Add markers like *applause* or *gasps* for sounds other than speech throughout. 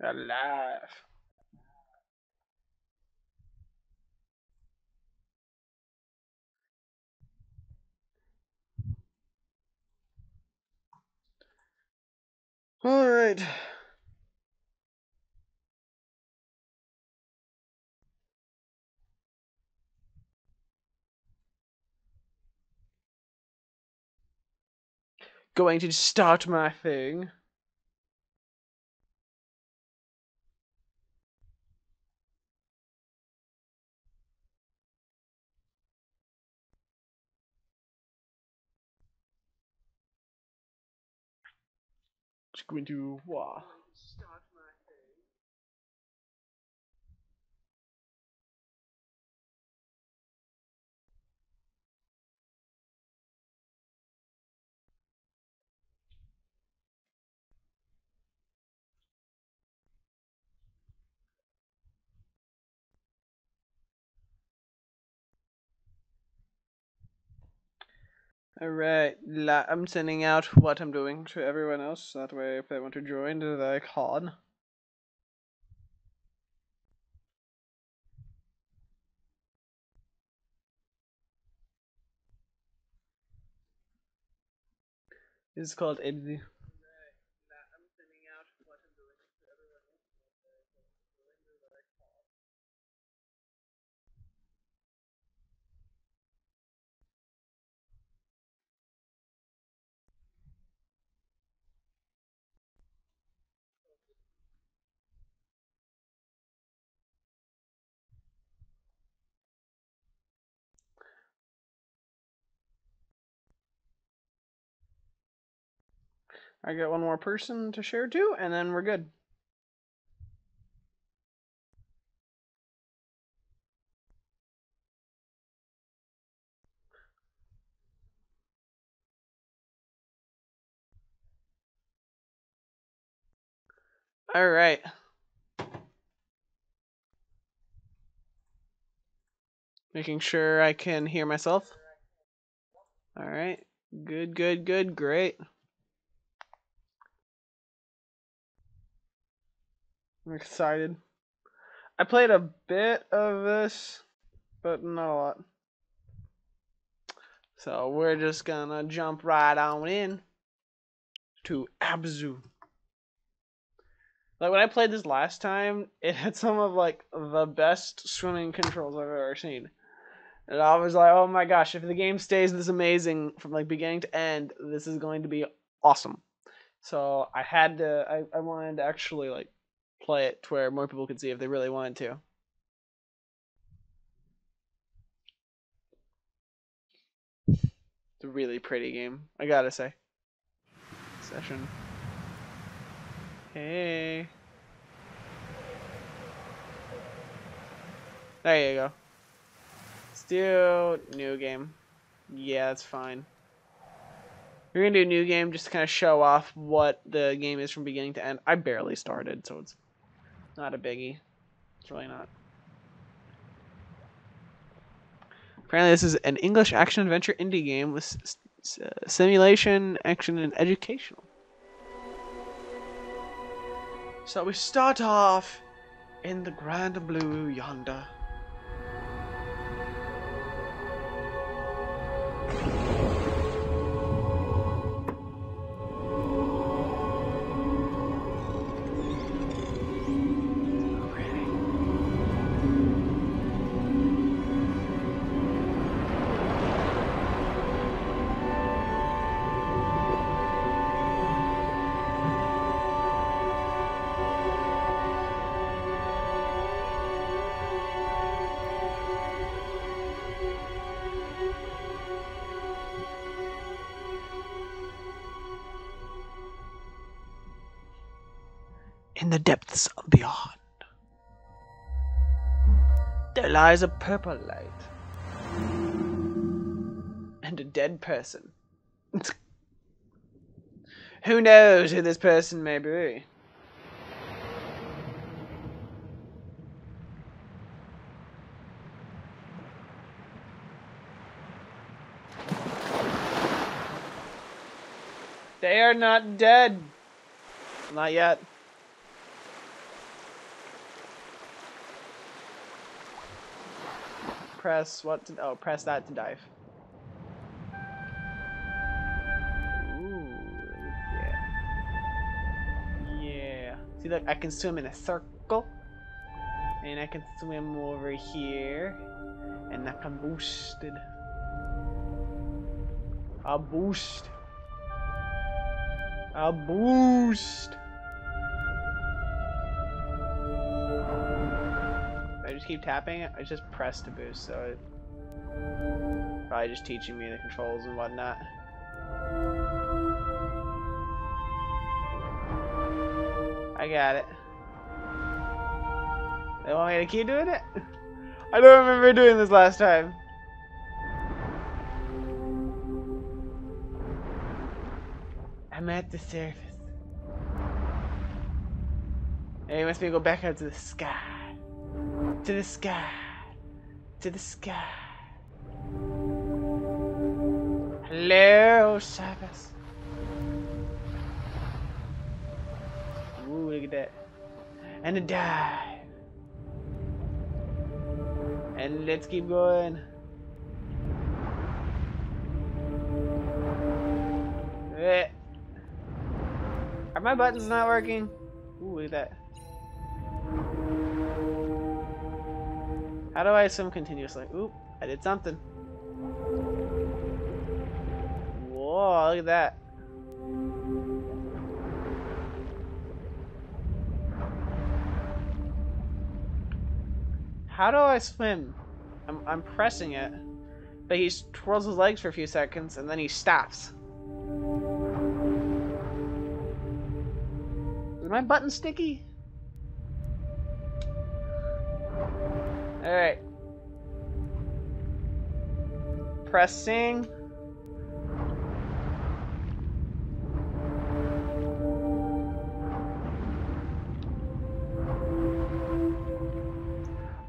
Alive. All right. Going to start my thing. Going to wow. Alright, I'm sending out what I'm doing to everyone else. That way, if they want to join, they can. Is called editing. I got one more person to share to, and then we're good. All right. Making sure I can hear myself. All right. Good, good, good. Great. I'm excited. I played a bit of this, but not a lot. So we're just gonna jump right on in to Abzu. Like when I played this last time, *laughs* it had some of like the best swimming controls I've ever seen. And I was like, oh my gosh, if the game stays this amazing from like beginning to end, this is going to be awesome. So I had to I, I wanted to actually like play it to where more people could see if they really wanted to. It's a really pretty game, I gotta say. Session. Hey. There you go. Still new game. Yeah, that's fine. We're gonna do a new game just to kind of show off what the game is from beginning to end. I barely started, so it's not a biggie. It's really not. Apparently, this is an English action adventure indie game with uh, simulation, action, and educational. So we start off in the grand blue yonder. Depths of beyond. There lies a purple light. And a dead person. *laughs* who knows who this person may be? They are not dead. Not yet. Press what to, oh, press that to dive. Ooh, yeah. Yeah. See, look, I can swim in a circle. And I can swim over here. And I can boost it. A boost. I boost. Keep tapping. I just press to boost, so it probably just teaching me the controls and whatnot. I got it. They want me to keep doing it? I don't remember doing this last time. I'm at the surface. Hey, must be go back out to the sky. To the sky. To the sky. Hello, surface. Ooh, look at that. And a dive. And let's keep going. Eh. Are my buttons not working? Ooh, look at that. How do I swim continuously? Oop, I did something. Whoa, look at that. How do I swim? I'm, I'm pressing it, but he twirls his legs for a few seconds and then he stops. Is my button sticky? Alright. Pressing.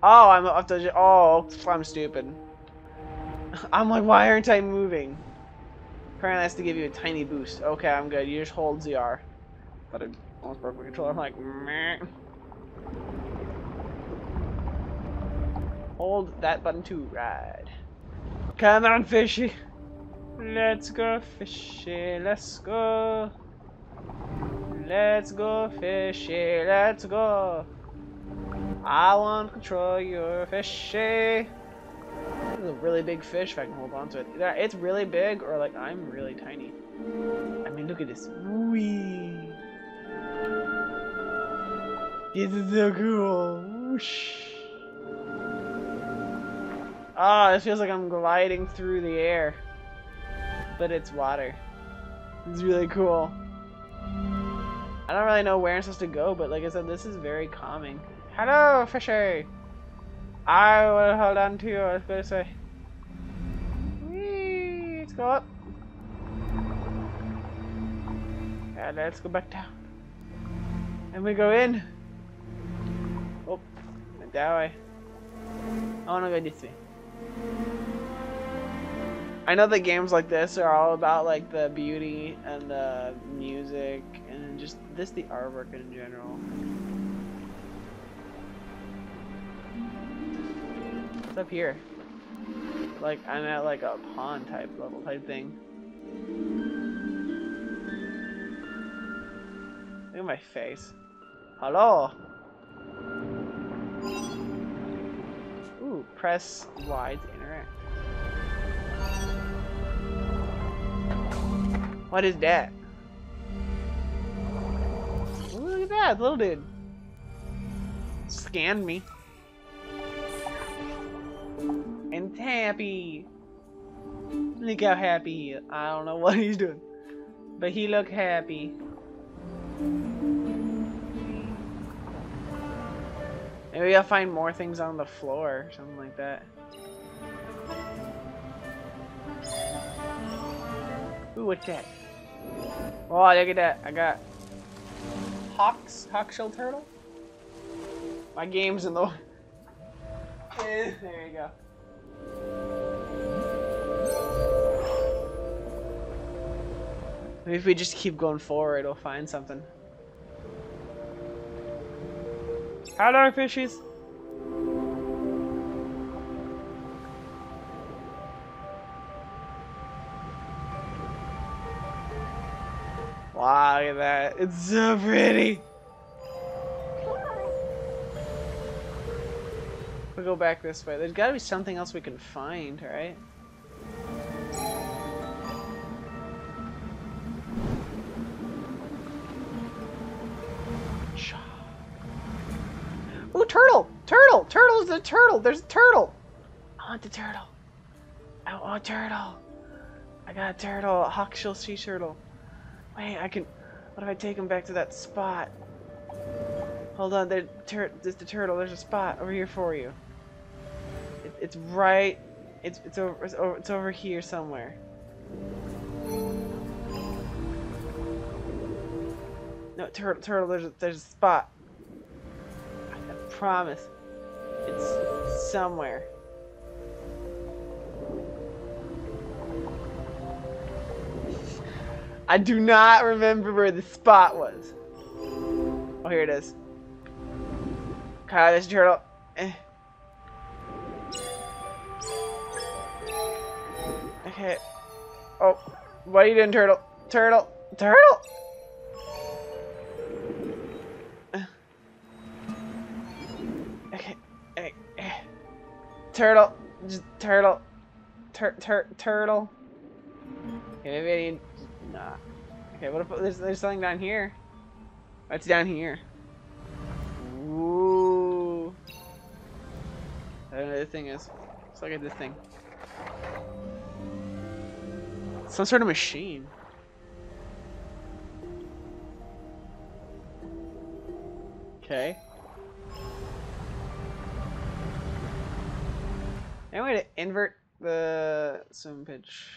Oh, I'm oh, up to. Oh, I'm stupid. I'm like, why aren't I moving? Apparently, has to give you a tiny boost. Okay, I'm good. You just hold ZR. But I almost broke my controller. I'm like, meh. Hold that button to ride. Come on, fishy. Let's go, fishy. Let's go. Let's go, fishy. Let's go. I want to control your fishy. This is a really big fish if I can hold on to it. Either it's really big or like I'm really tiny. I mean, look at this. Wee. This is so cool. Whoosh. Ah, oh, it feels like I'm gliding through the air. But it's water. It's really cool. I don't really know where I'm supposed to go, but like I said, this is very calming. Hello, fishy! I will hold on to you, I was to say. Whee, let's go up. And let's go back down. And we go in. Oh, that way. I want to go this way. I know that games like this are all about like the beauty and the music and just this the artwork in general. What's up here? Like I'm at like a pond type level type thing. Look at my face. Hello. Press Y to interact. What is that? Ooh, look at that, little dude. Scanned me and happy. Look how happy he is. I don't know *laughs* what he's doing. But he look happy. Maybe I'll find more things on the floor, something like that. Ooh, what's that? Oh, look at that. I got Hawks, Hawksbill Turtle. My game's in the... *laughs* there you go. Maybe if we just keep going forward, we'll find something. Hello, fishies. Wow, look at that. It's so pretty. We'll go back this way. There's gotta be something else we can find, right? Ooh, turtle! Turtle! Turtle is a turtle! There's a turtle! I want the turtle. I want a turtle. I got a turtle, a hawksbill sea turtle. Wait, I can... What if I take him back to that spot? Hold on, there, tur there's the turtle. There's a spot over here for you. It, it's right... It's, it's, over, it's, over, it's over here somewhere. No, turtle, turtle, there's a, there's a spot. Promise. It's somewhere. I do not remember where the spot was. Oh, here it is. Kyle, this turtle. Eh. Okay. Oh, what are you doing, turtle? Turtle, turtle. Turtle, just turtle, tur tur turtle. Okay, maybe I need Nah. Okay, what if there's, there's something down here? What's down here? Ooh. I don't know the thing is. Let's look at this thing. Some sort of machine. Okay. Any way to invert the zoom pitch?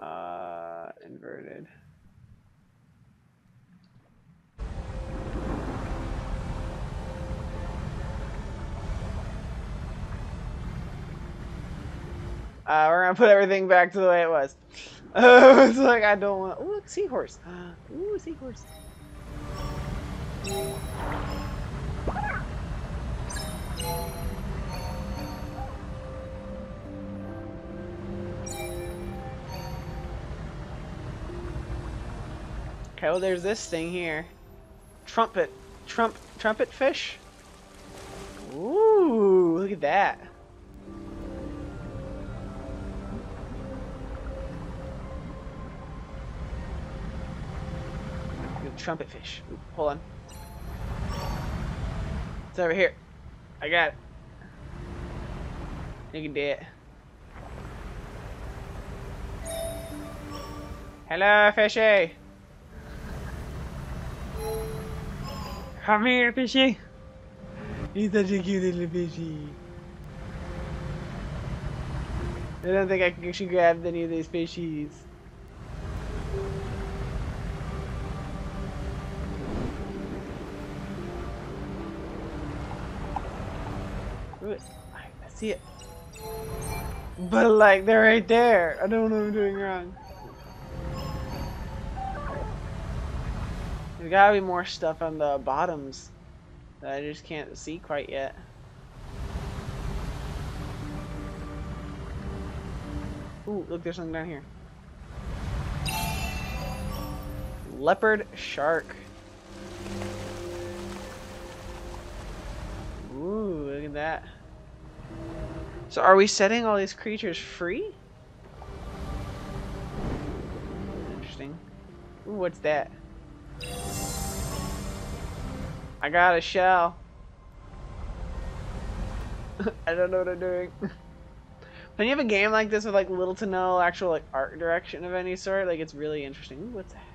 Uh, inverted. Uh, we're gonna put everything back to the way it was. *laughs* It's like I don't want. Ooh, look, seahorse. *gasps* Ooh, seahorse. Okay, well, there's this thing here. Trumpet. Trump. Trumpet fish? Ooh, look at that. Trumpet fish. Ooh, hold on. It's over here. I got it. You can do it. Hello, fishy. Come here, fishy. He's such a cute little fishy. I don't think I can actually grab any of these fishies. Ooh, I see it. But like, they're right there. I don't know what I'm doing wrong. There's gotta be more stuff on the bottoms that I just can't see quite yet. Ooh, look, there's something down here. Leopard shark. Ooh, look at that. So are we setting all these creatures free? Interesting. Ooh, what's that? I got a shell. *laughs* I don't know what I'm doing. *laughs* when you have a game like this with like little to no actual like art direction of any sort, like it's really interesting. Ooh, what's that?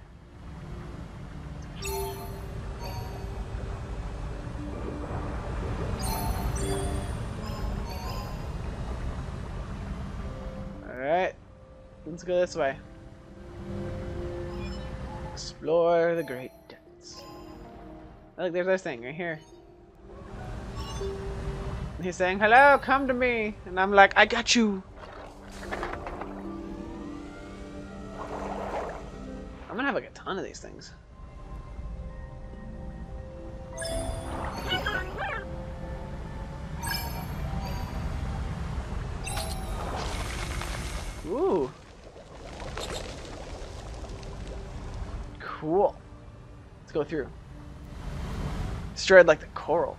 Alright, let's go this way. Explore the great depths. Oh, look, there's this thing right here. He's saying, hello, come to me. And I'm like, I got you. I'm gonna have like a ton of these things. Ooh. Cool. Let's go through. Destroyed like the coral.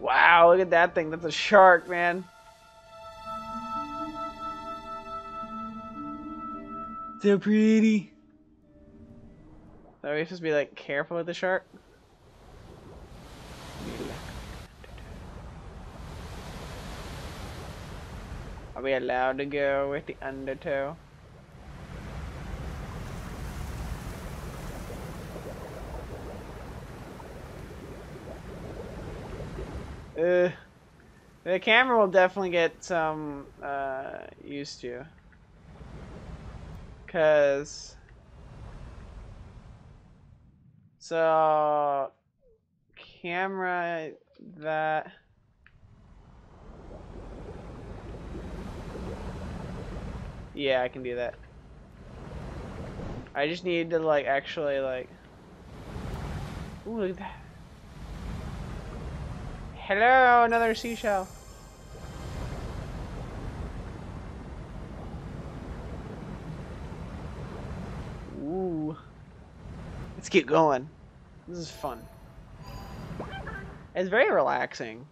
Wow, look at that thing. That's a shark, man. So pretty. Are we supposed to be like careful with the shark? We allowed to go with the undertow? Uh, the camera will definitely get some uh, used to. Cause so camera that Yeah, I can do that. I just need to like actually like Ooh, look at that. Hello, another seashell. Ooh. Let's keep going. This is fun. It's very relaxing.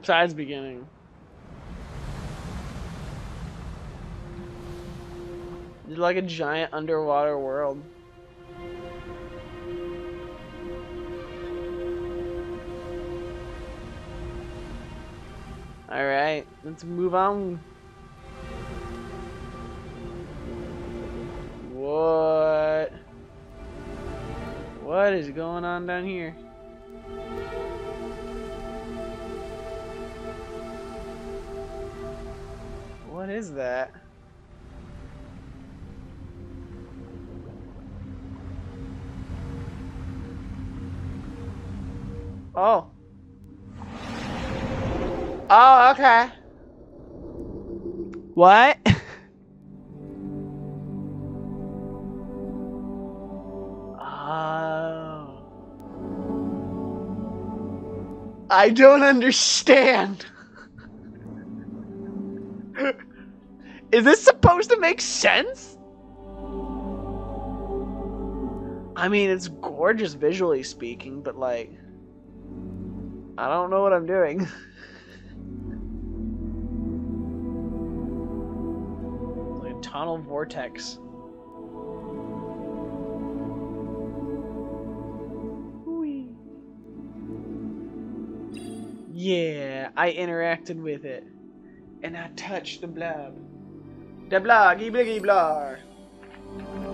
Besides beginning. It's like a giant underwater world. Alright, let's move on. What? What is going on down here? What is that? Oh. Oh, okay. What? *laughs* oh. I don't understand. *laughs* Is this supposed to make sense? I mean, it's gorgeous visually speaking, but like, I don't know what I'm doing. *laughs* like A tunnel vortex. Yeah, I interacted with it. And I touched the blob. The bloggy bliggy.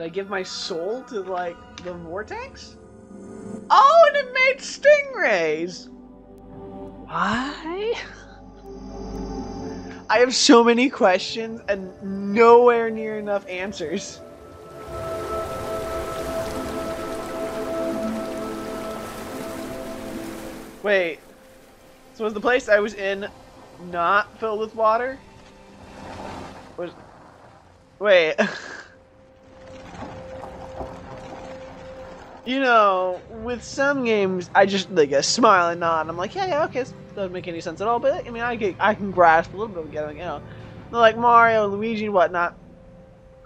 Did I give my soul to, like, the vortex? Oh, and it made stingrays! Why? I have so many questions and nowhere near enough answers. Wait. So was the place I was in not filled with water? Was Wait. *laughs* you know, with some games, I just like a smile and nod. I'm like, yeah, yeah, okay, this doesn't make any sense at all. But I mean, I get, I can grasp a little bit of getting, you know, like Mario, Luigi, and whatnot.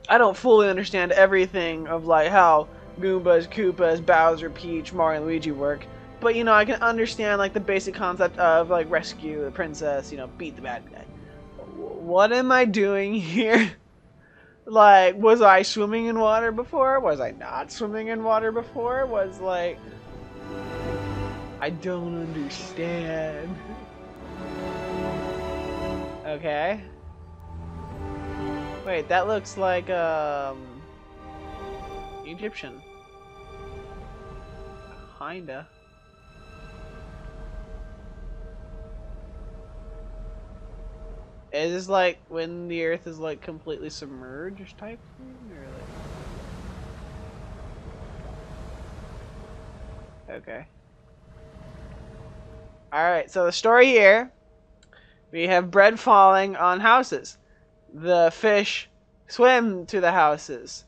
I don't fully understand everything of like how Goombas, Koopas, Bowser, Peach, Mario, and Luigi work. But you know, I can understand like the basic concept of like rescue the princess, you know, beat the bad guy. What am I doing *laughs* here? Like, was I swimming in water before? Was I not swimming in water before? Was like... I don't understand. okay. Wait, that looks like, um... Egyptian. Kinda. Is this like when the Earth is like completely submerged type thing, or like? Okay. All right. So the story here, we have bread falling on houses. The fish swim to the houses.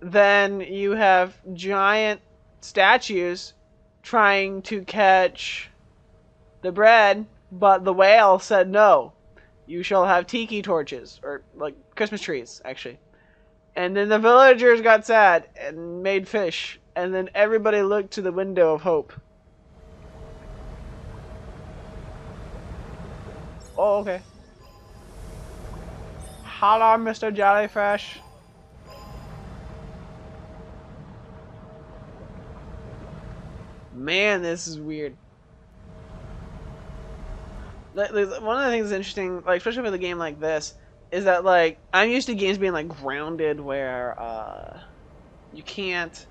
Then you have giant statues trying to catch the bread, but the whale said no. You shall have tiki torches or like Christmas trees, actually. And then the villagers got sad and made fish, and then everybody looked to the window of hope. Oh, okay. Hello, Mr. Jellyfish. Man, this is weird. One of the things that's interesting, like especially with a game like this, is that like I'm used to games being like grounded where uh, you can't,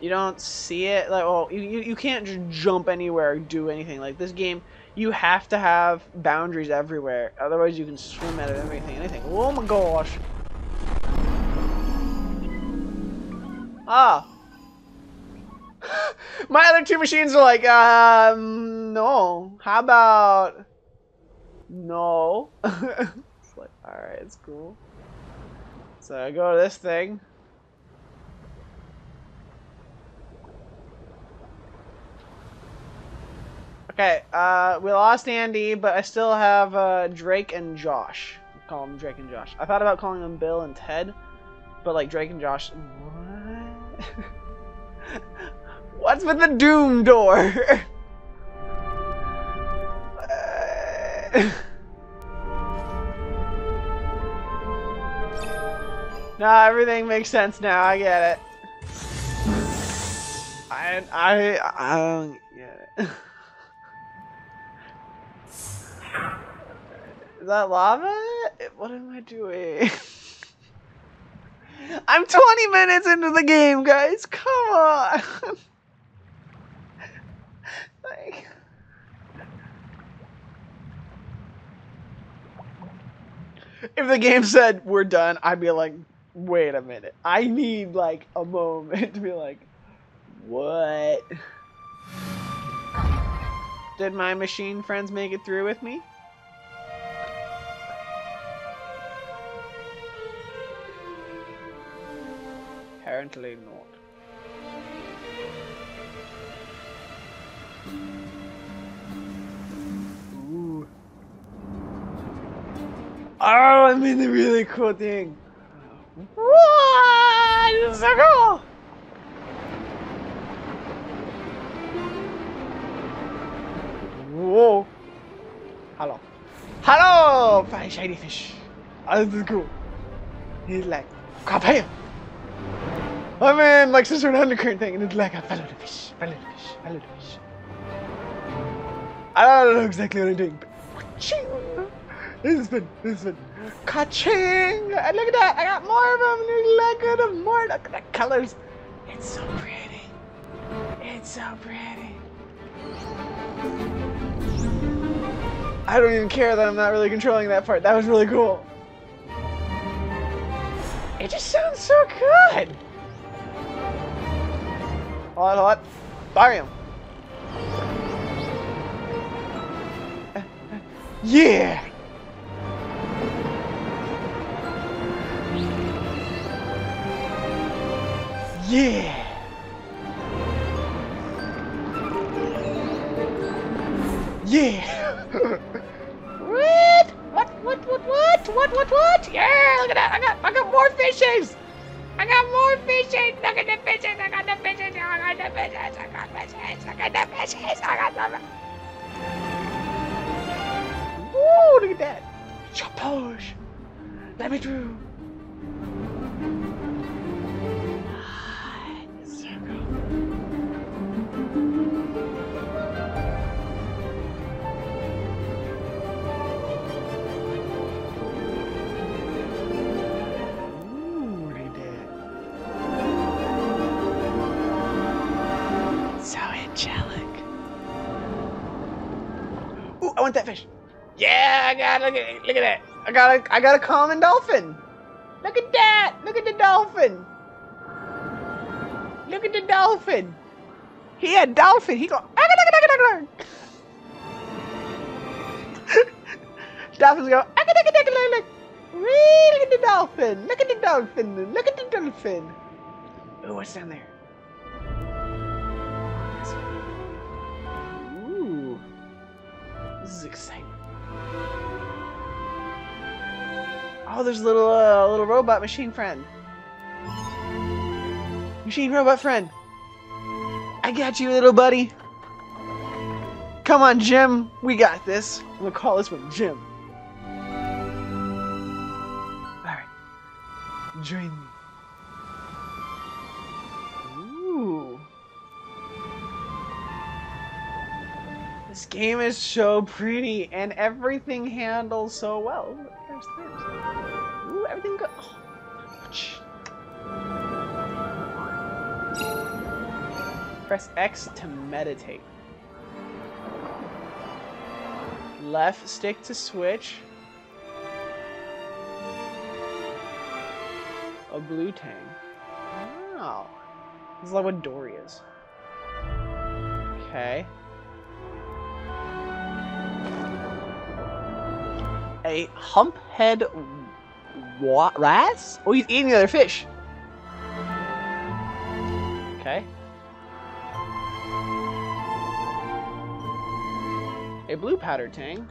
you don't see it. Like, well, you you can't just jump anywhere or do anything. Like this game, you have to have boundaries everywhere. Otherwise, you can swim out of everything, anything. Oh my gosh. Ah. *gasps* my other two machines are like, um, no. How about no? *laughs* it's like, alright, it's cool. So I go to this thing. Okay, uh, we lost Andy, but I still have uh, Drake and Josh. Call them Drake and Josh. I thought about calling them Bill and Ted, but like Drake and Josh. What? *laughs* What's with the Doom door? *laughs* nah, everything makes sense now. I get it. I I I don't get it. *laughs* Is that lava? What am I doing? *laughs* I'm 20 minutes into the game, guys. Come on. Like... If the game said we're done, I'd be like, wait a minute. I need like a moment *laughs* to be like, what? Did my machine friends make it through with me? Apparently not. Ooh. Oh, I'm in the really cool thing. What? This is so cool! Whoa. Hello. Hello, fine shiny fish. Oh, this is cool. He's like, come here. I'm in like some sort of undercurrent thing, and it's like I follow the fish, follow the fish, follow the fish. I don't know exactly what I'm doing, but this is fun. This is fun. Ka-ching! Look at that! I got more of them. Look at them more. Look at the colors. It's so pretty. It's so pretty. I don't even care that I'm not really controlling that part. That was really cool. It just sounds so good. Hold on, hold on. Barium. Yeah! Yeah! Yeah! *laughs* what? What? What? What? What? What? What? What? Yeah! Look at that! I got! I got more fishes! I got more fishes! Look at the fishes! I got the fishes! I got the fishes! I got fishes! I got the fishes! I got the Woo! Look at that! Chaposh! Let me through! I got look at look at that. I got a I got a common dolphin. Look at that! Look at the dolphin. Look at the dolphin. He a dolphin. He go. *laughs* Dolphins go. Look. At the dolphin. Look at the dolphin. Look at the dolphin. Oh, what's down there? Ooh. This is exciting. Oh, there's a little, uh, little robot machine friend. Machine robot friend. I got you, little buddy. Come on, Jim. We got this. I'm gonna call this one Jim. Alright. Join me. Ooh. This game is so pretty and everything handles so well. There's, there's. Everything. Oh. Press X to meditate. Left stick to switch. A blue tang. Wow. This is like what Dory is. Okay. A humphead what rats? Oh, he's eating the other fish. Okay. A blue powder tang.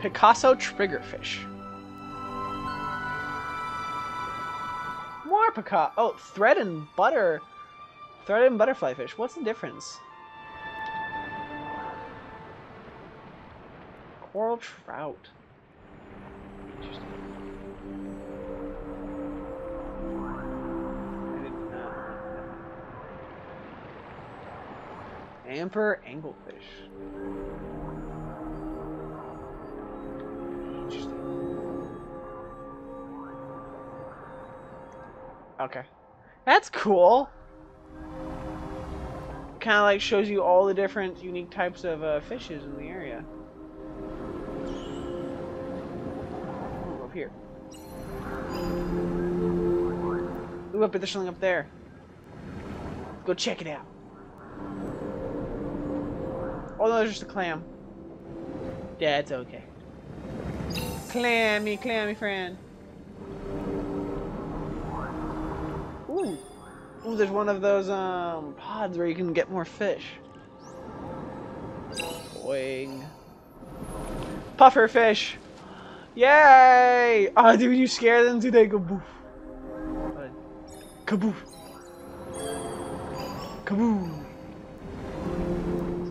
Picasso triggerfish. More Picasso. Oh, thread and butter. Threadfin butterfly fish. What's the difference? Coral trout. Emperor angelfish. Interesting. Okay. That's cool. Kind of like shows you all the different unique types of uh, fishes in the area. Ooh, up here. Ooh, I bet there's something up there. Go check it out. Oh no, there's just a clam. Yeah, it's okay. Clammy, clammy friend. Ooh. Ooh, there's one of those um pods where you can get more fish. Boing. Puffer fish. Yay! Oh, dude, you scare them, do they go boof? Kaboof. Kaboo.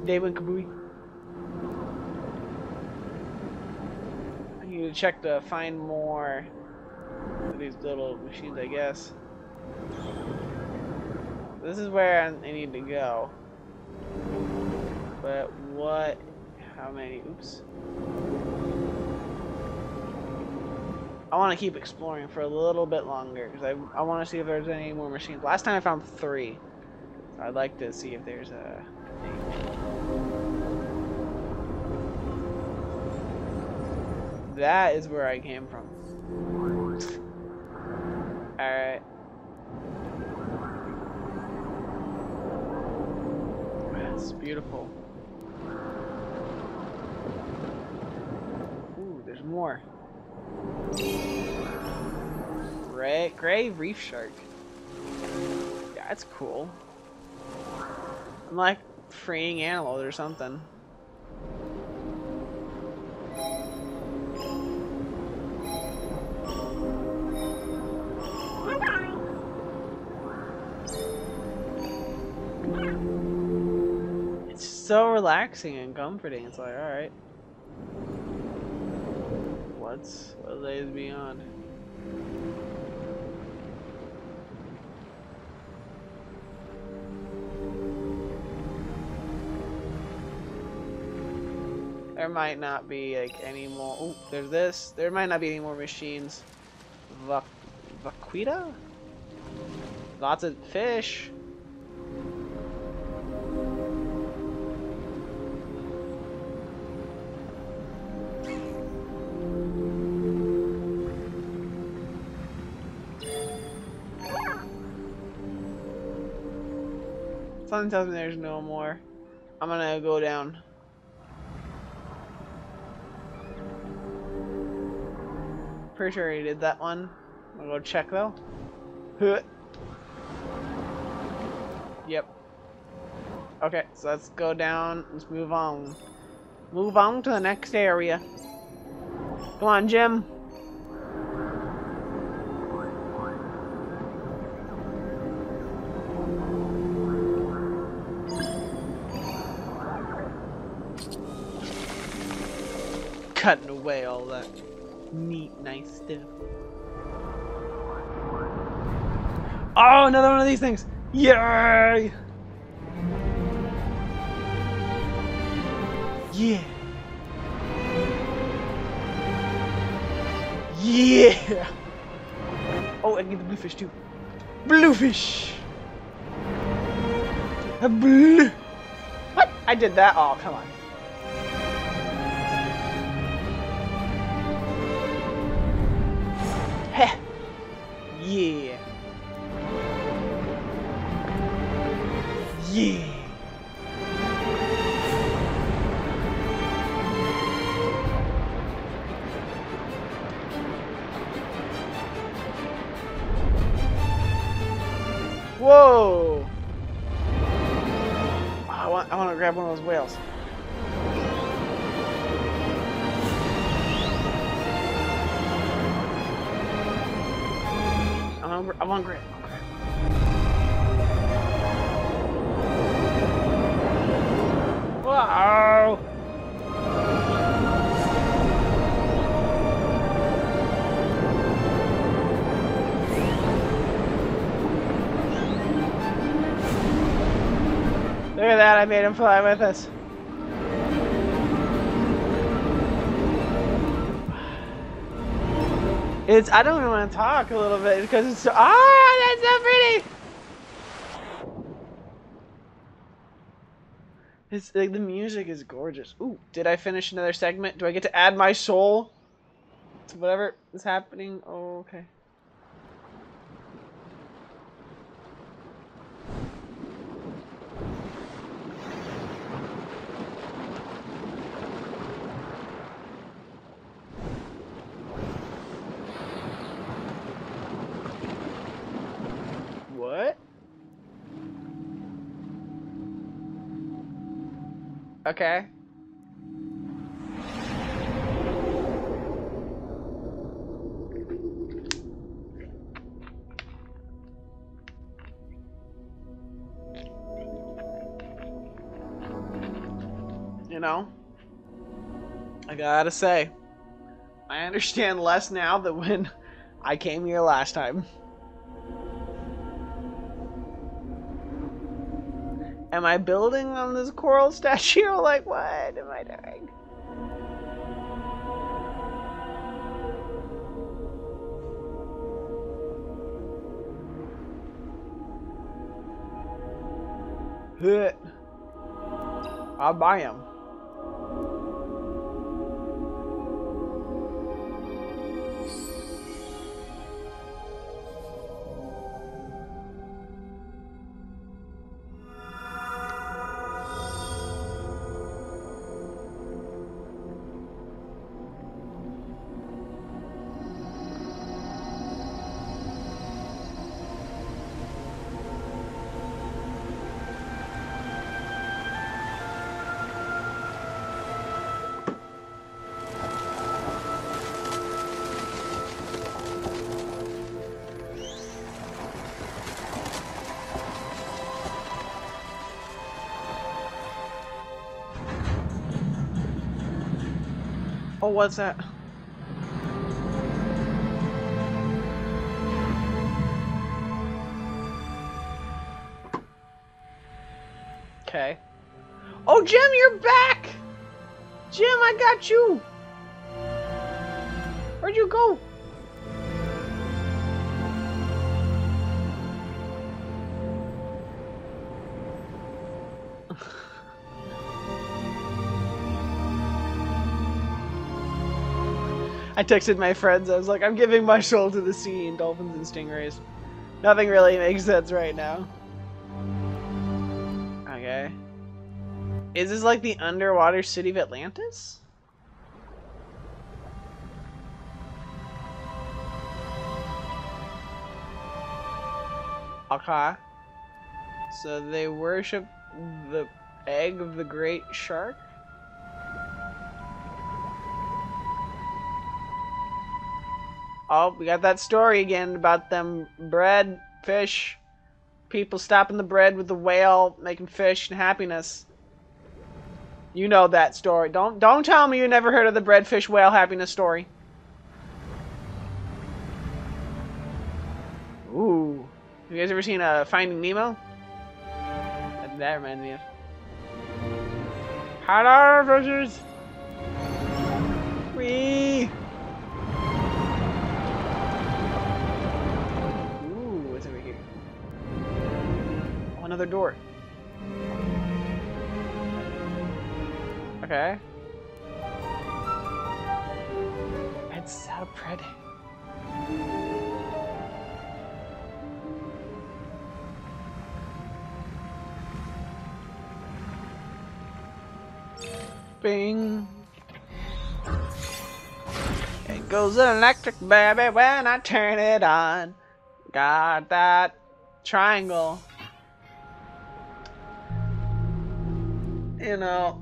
Dave and Kabooey. I need to check to find more of these little machines, I guess. This is where I need to go. But what? How many? Oops. I want to keep exploring for a little bit longer because I, I want to see if there's any more machines. Last time I found three. I'd like to see if there's a. That is where I came from. Alright. That's beautiful. Ooh, there's more. Gray, gray reef shark. Yeah, that's cool. I'm like freeing animals or something. So relaxing and comforting. It's like, alright. What's what lays beyond? There might not be like any more. Oh, there's this. There might not be any more machines. Vaquita? Lots of fish. Something tells me there's no more. I'm gonna go down. Pretty sure he did that one. I'll go check though. Yep. Okay, so let's go down. Let's move on. Move on to the next area. Come on, Jim. Away all that neat, nice stuff. Oh, another one of these things! Yay! Yeah! Yeah! Oh, I get the bluefish too. Bluefish! A blue. What? I did that? Oh, come on. Heh. Yeah. Yeah. Whoa! I want, I want to grab one of those whales. I want, I want to grab. I wanna. Wow! Look at that, I made him fly with us. It's, I don't even want to talk a little bit because it's so, ah, that's so pretty! It's like the music is gorgeous. Ooh, did I finish another segment? Do I get to add my soul to whatever is happening? Oh, okay. What? Okay. You know, I gotta say, I understand less now than when I came here last time. Am I building on this coral statue? *laughs* Like, what am I doing? I'll buy him. What's that? Okay. Oh, Jim, you're back! Jim, I got you! Where'd you go? I texted my friends. I was like, I'm giving my soul to the sea and dolphins and stingrays. Nothing really makes sense right now. Okay. Is this like the underwater city of Atlantis? Okay. So they worship the Egg of the Great Shark? Oh, we got that story again about them bread, fish, people stopping the bread with the whale, making fish and happiness. You know that story. Don't don't tell me you never heard of the bread, fish, whale happiness story. Ooh. Have you guys ever seen uh, Finding Nemo? That, that reminds me of. Hello, fishes! Another door. Okay. It's so pretty. Bing. It goes electric, baby, when I turn it on. Got that triangle. You know,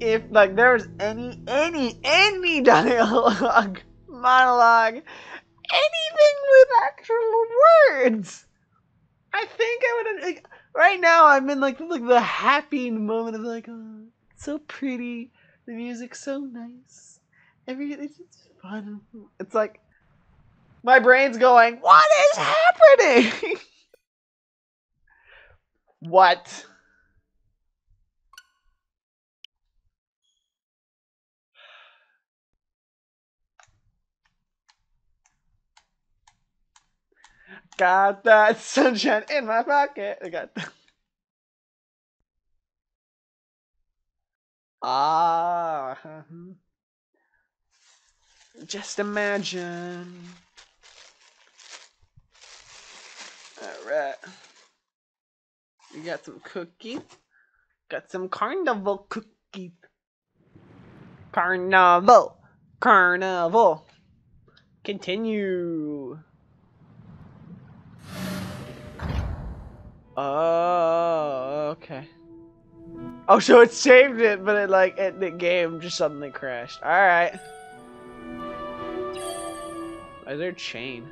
if like there was any, any, any dialogue, *laughs* monologue, anything with actual words, I think I would have. Like, right now, I'm in like like the happy moment of like, oh, it's so pretty. The music's so nice. Everything's just fun. It's like my brain's going, what is happening? *laughs* what? Got that *laughs* sunshine in my pocket. I got. *laughs* Ah. uh-huh. *laughs* Just imagine. Alright. We got some cookies. Got some carnival cookies. Carnival. Carnival. Continue. Oh, okay. Oh, so it saved it, but it like it, the game just suddenly crashed. All right. Is there a chain?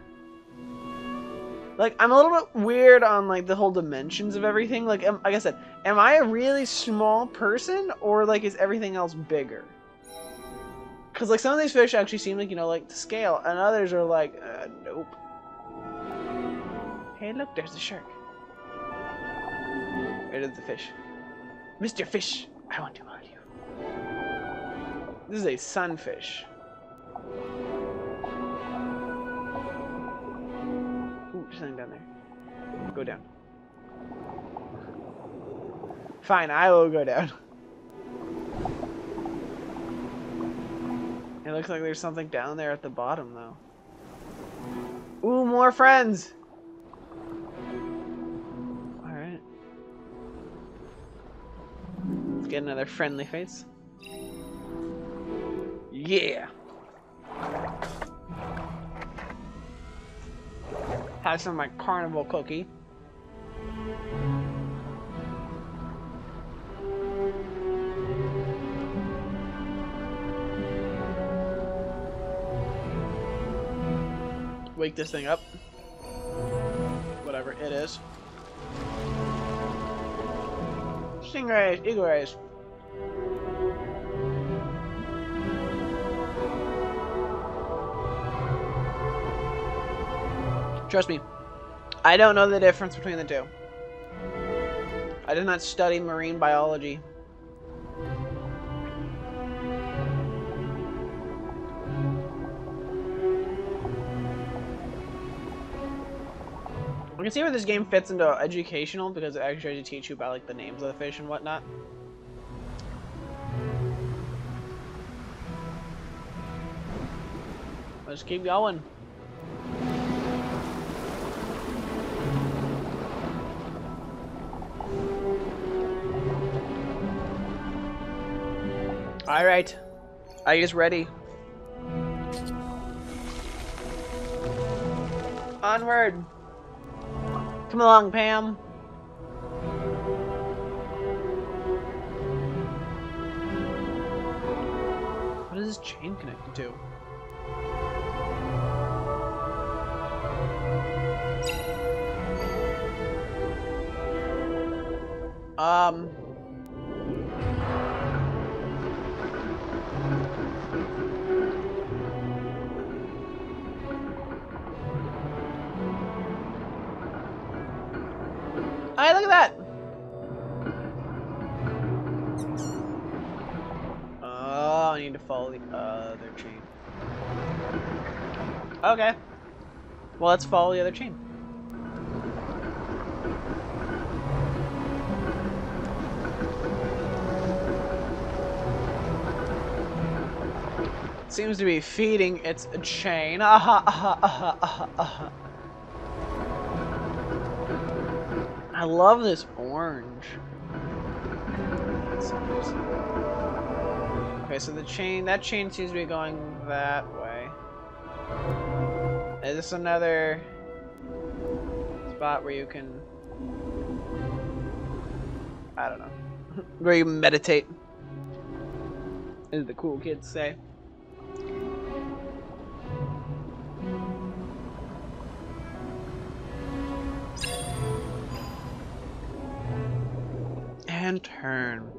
Like I'm a little bit weird on like the whole dimensions of everything. Like, am, like I said, am I a really small person, or like is everything else bigger? Because like some of these fish actually seem like you know like to scale, and others are like, uh, nope. Hey, look, there's the shark. Is the fish? Mr. Fish, I want to hold you. This is a sunfish. Ooh, something down there. Go down. Fine, I will go down. It looks like there's something down there at the bottom, though. Ooh, more friends! Get another friendly face. Yeah! Have some of my carnival cookie. Wake this thing up. Whatever it is. Stingrays, eagle rays. Trust me, I don't know the difference between the two. I did not study marine biology. We can see where this game fits into educational because it actually tries to teach you about like the names of the fish and whatnot. Let's keep going. All right. I is ready. Onward. Come along, Pam. What is this chain connected to? Um. Hey, look at that! Oh, I need to follow the other chain. Okay. Well, let's follow the other chain. Seems to be feeding its chain. Ah, aha, aha, aha. Ah, ah. I love this orange. Okay, so the chain, that chain seems to be going that way. Is this another spot where you can, I don't know, *laughs* where you meditate, as the cool kids say. Turn.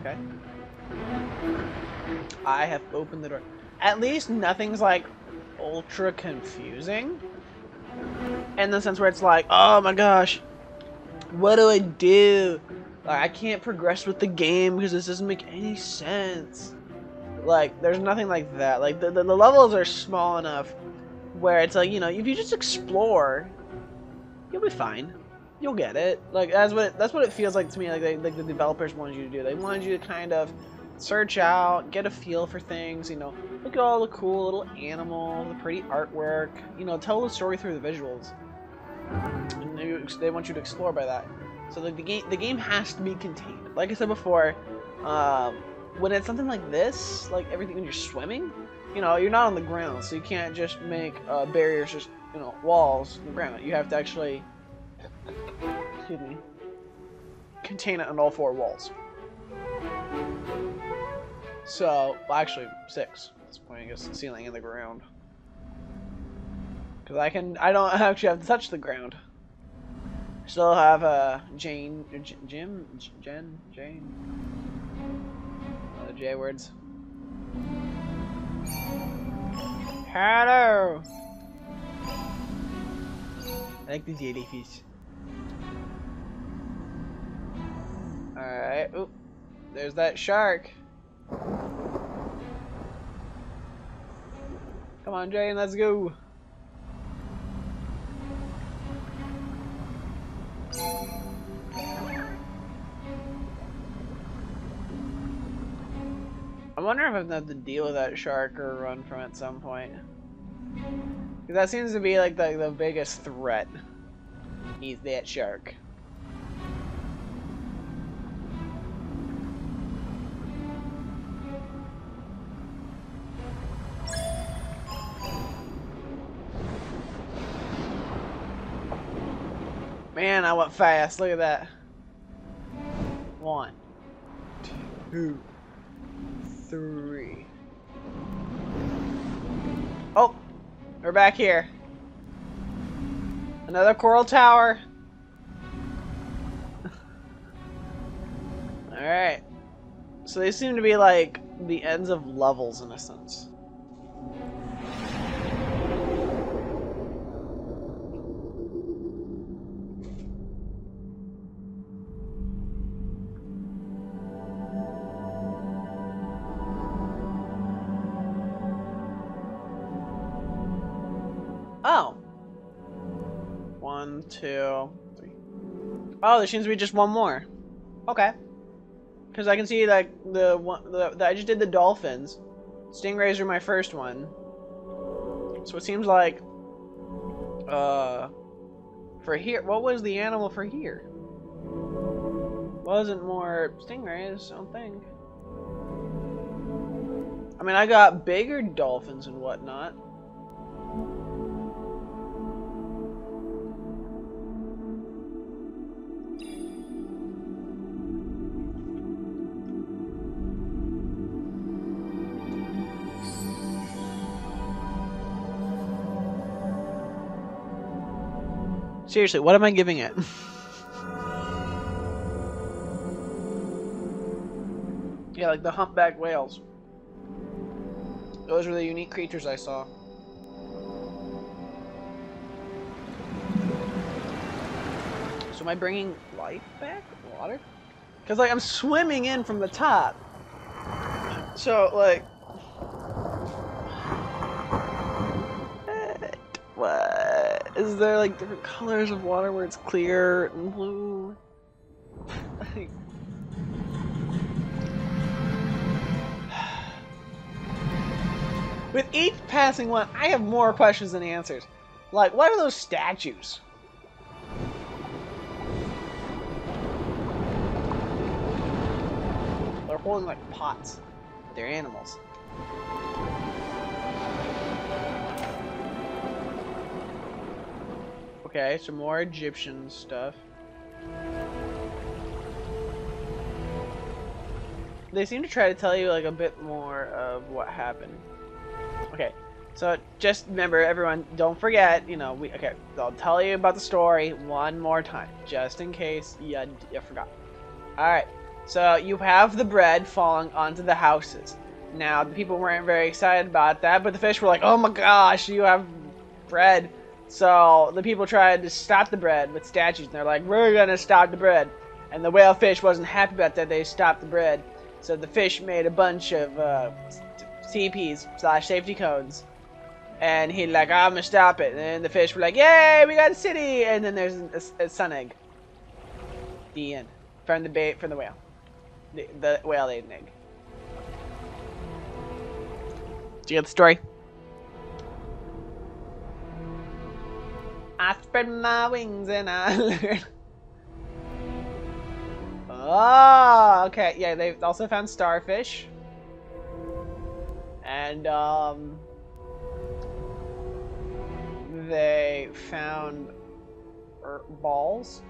Okay. I have opened the door. At least nothing's like ultra confusing. In the sense where it's like, oh my gosh, what do I do? Like, I can't progress with the game because this doesn't make any sense. Like, there's nothing like that. Like, the, the, the levels are small enough where it's like, you know, if you just explore, you'll be fine. You'll get it. Like, that's what it, that's what it feels like to me. Like, they, like the developers wanted you to do. They wanted you to kind of search out, get a feel for things, you know, look at all the cool little animals, the pretty artwork, you know, tell the story through the visuals. And they, they want you to explore by that. So the, the game the game has to be contained. Like I said before, um, when it's something like this, like everything when you're swimming, you know, you're not on the ground, so you can't just make uh, barriers, just you know, walls on the ground. You have to actually, excuse me, contain it on all four walls. So, well, actually, six. At this point, I guess the ceiling and the ground. Because I can, I don't *laughs* actually have to touch the ground. Still have uh, Jane, J Jim, J Jen, Jane. Uh, the J words. Hello. I like the jellyfish. Alright, oop. There's that shark. Come on, Jane, let's go. I wonder if I have to deal with that shark or run from it at some point. That seems to be like the, the biggest threat. He's that shark. Man, I went fast. Look at that. One, two, three. Oh, we're back here. Another coral tower. *laughs* Alright. So they seem to be like the ends of levels in a sense. Oh. One, two, three. Oh, there seems to be just one more. Okay. Because I can see like the one the, I just did the dolphins. Stingrays are my first one. So it seems like uh for here what was the animal for here? Wasn't more stingrays, I don't think. I mean, I got bigger dolphins and whatnot. Seriously, what am I giving it? *laughs* yeah, like the humpback whales. Those were the unique creatures I saw. So am I bringing life back? Water? Because, like, I'm swimming in from the top. So, like... Is there, like, different colors of water where it's clear and blue? *sighs* With each passing one, I have more questions than answers. Like, what are those statues? They're holding like pots. They're animals. Okay, some more Egyptian stuff. They seem to try to tell you like a bit more of what happened. Okay, so just remember, everyone, don't forget, you know, we, okay, I'll tell you about the story one more time, just in case you, you forgot. Alright, so you have the bread falling onto the houses. Now, the people weren't very excited about that, but the fish were like, oh my gosh, you have bread. So the people tried to stop the bread with statues, and they're like, we're gonna stop the bread. And the whale fish wasn't happy about that, they stopped the bread. So the fish made a bunch of uh, CPs slash safety cones. And he like, I'm gonna stop it. And then the fish were like, Yay, we got a city! And then there's a, a sun egg. The end. From the bait from the whale. The, the whale ate an egg. Do you get the story? I spread my wings and I *laughs* learn. Oh, okay. Yeah, they've also found starfish and um, they found er, balls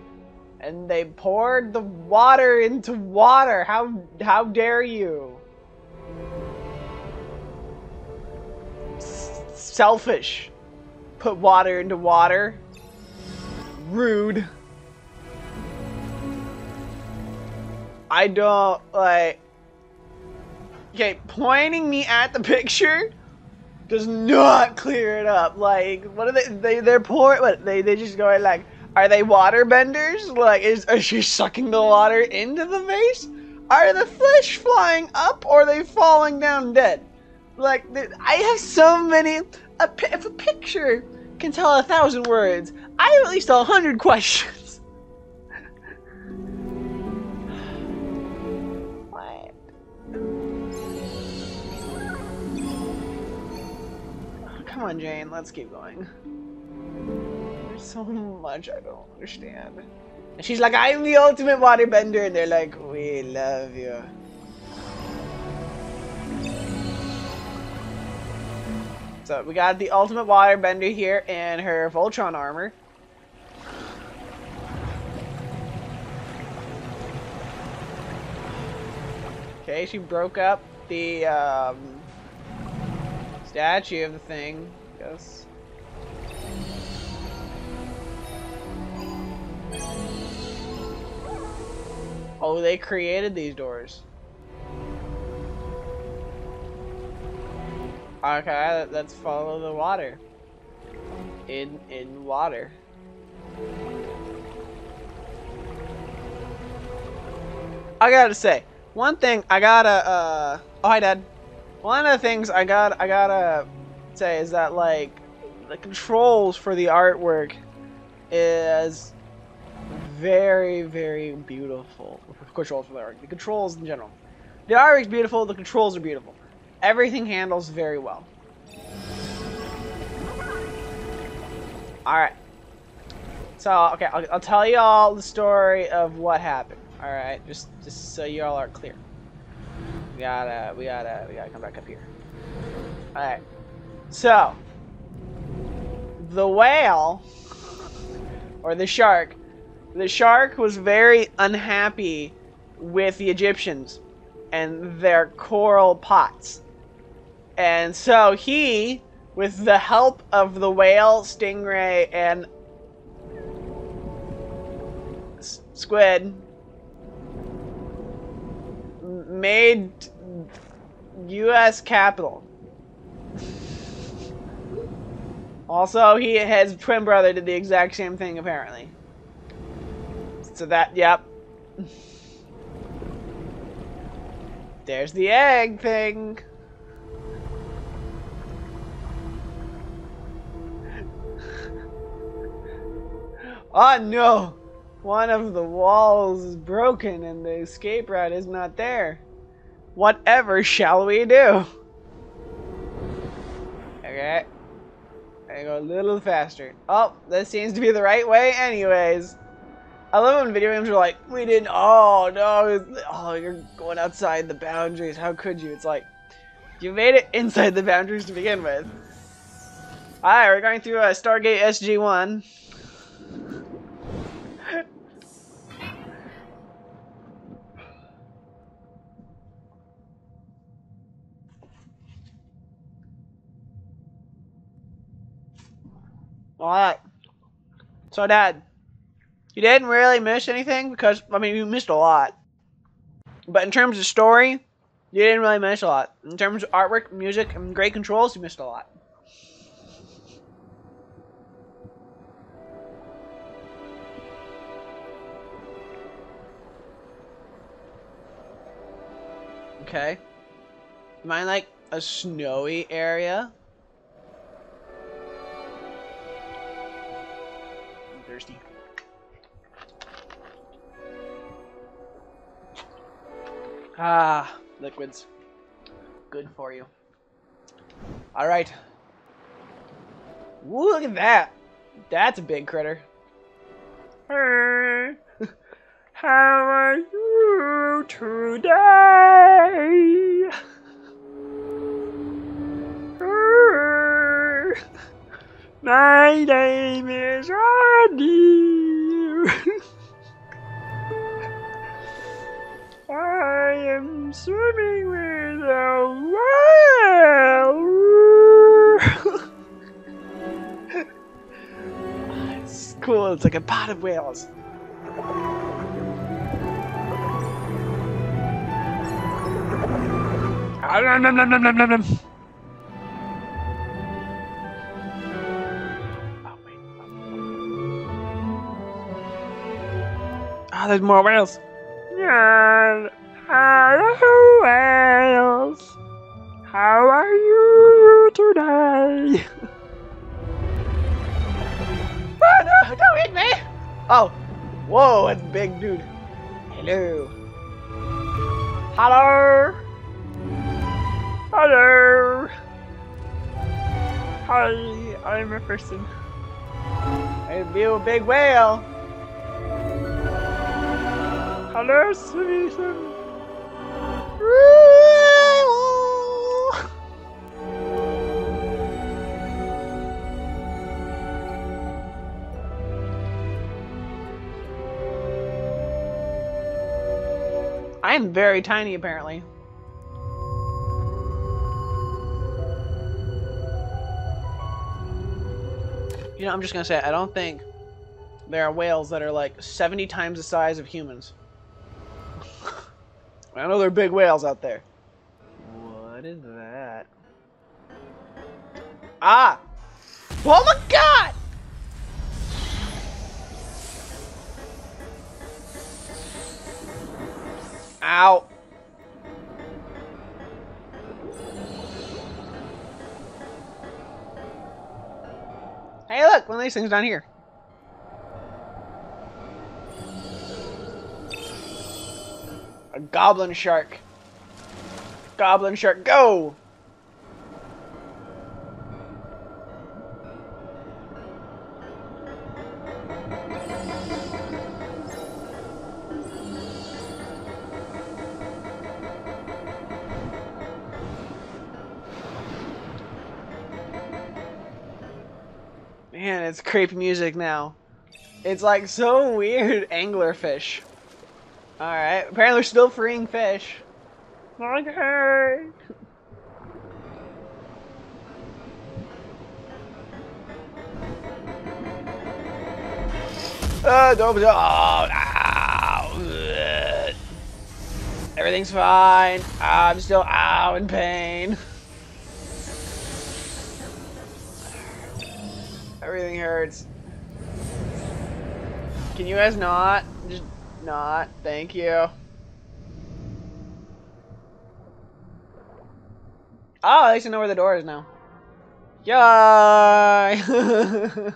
and they poured the water into water. How how dare you? S selfish. Put water into water. Rude. I don't like Okay, pointing me at the picture does not clear it up. Like, what are they? They they're poor. What they they just going like, are they water benders? Like, is is she sucking the water into the vase? Are the fish flying up or are they falling down dead? Like, I have so many. A, if a picture can tell a thousand words, I have at least a hundred questions. What? Come on, Jane, let's keep going. There's so much I don't understand. And she's like, I'm the ultimate waterbender, and they're like, we love you. So we got the ultimate waterbender here in her Voltron armor. Okay, she broke up the um, statue of the thing, I guess. Oh, they created these doors. Okay, let's follow the water. In in water. I gotta say, one thing I gotta uh oh hi dad. One of the things I got I gotta say is that like the controls for the artwork is very very beautiful. Controls for the art, the controls in general. The artwork is beautiful. The controls are beautiful. Everything handles very well. All right. So okay, I'll, I'll tell you all the story of what happened. All right, just just so you all are clear. We gotta, we gotta, we gotta come back up here. Alright. So, the whale, or the shark, the shark was very unhappy with the Egyptians and their coral pots. And so he, with the help of the whale, stingray, and squid, made U.S. capital. Also, he his twin brother did the exact same thing apparently. So that, yep. There's the egg thing. Oh no! One of the walls is broken and the escape route is not there. Whatever shall we do? Okay. I go a little faster. Oh, this seems to be the right way anyways. I love when video games are like, we didn't, oh no, oh, you're going outside the boundaries, how could you? It's like, you made it inside the boundaries to begin with. Alright, we're going through uh, Stargate SG-1. Alright. So, Dad, you didn't really miss anything because, I mean, you missed a lot. But in terms of story, you didn't really miss a lot. In terms of artwork, music, and great controls, you missed a lot. Okay. Mine like a snowy area? I'm thirsty. Ah, liquids. Good for you. Alright. Look at that. That's a big critter. Hey, *laughs* how are you today? My name is Andy. I am swimming with a whale. *laughs* it's cool. It's like a pot of whales. Ah, there's more whales. Yeah. Hello, whales. How are you today? *laughs* oh, no, don't hit me. Oh, whoa, that's a big dude. Hello. Hello. Hello. Hi, I'm a person. I view a big whale. Hello, Sweden. I am very tiny, apparently. You know, I'm just gonna say, I don't think there are whales that are like 70 times the size of humans. *laughs* I know there are big whales out there. What is that? Ah! Oh my god! Ow. Hey look, one of these things down here. A goblin shark. Goblin shark, go! Creepy music now. It's like so weird, anglerfish. Alright, apparently we're still freeing fish. Okay. Uh, don't, oh. Everything's fine. I'm still ow in pain. Everything hurts. Can you guys not? Just not. Thank you. Oh, at least I know where the door is now. Yay! *laughs*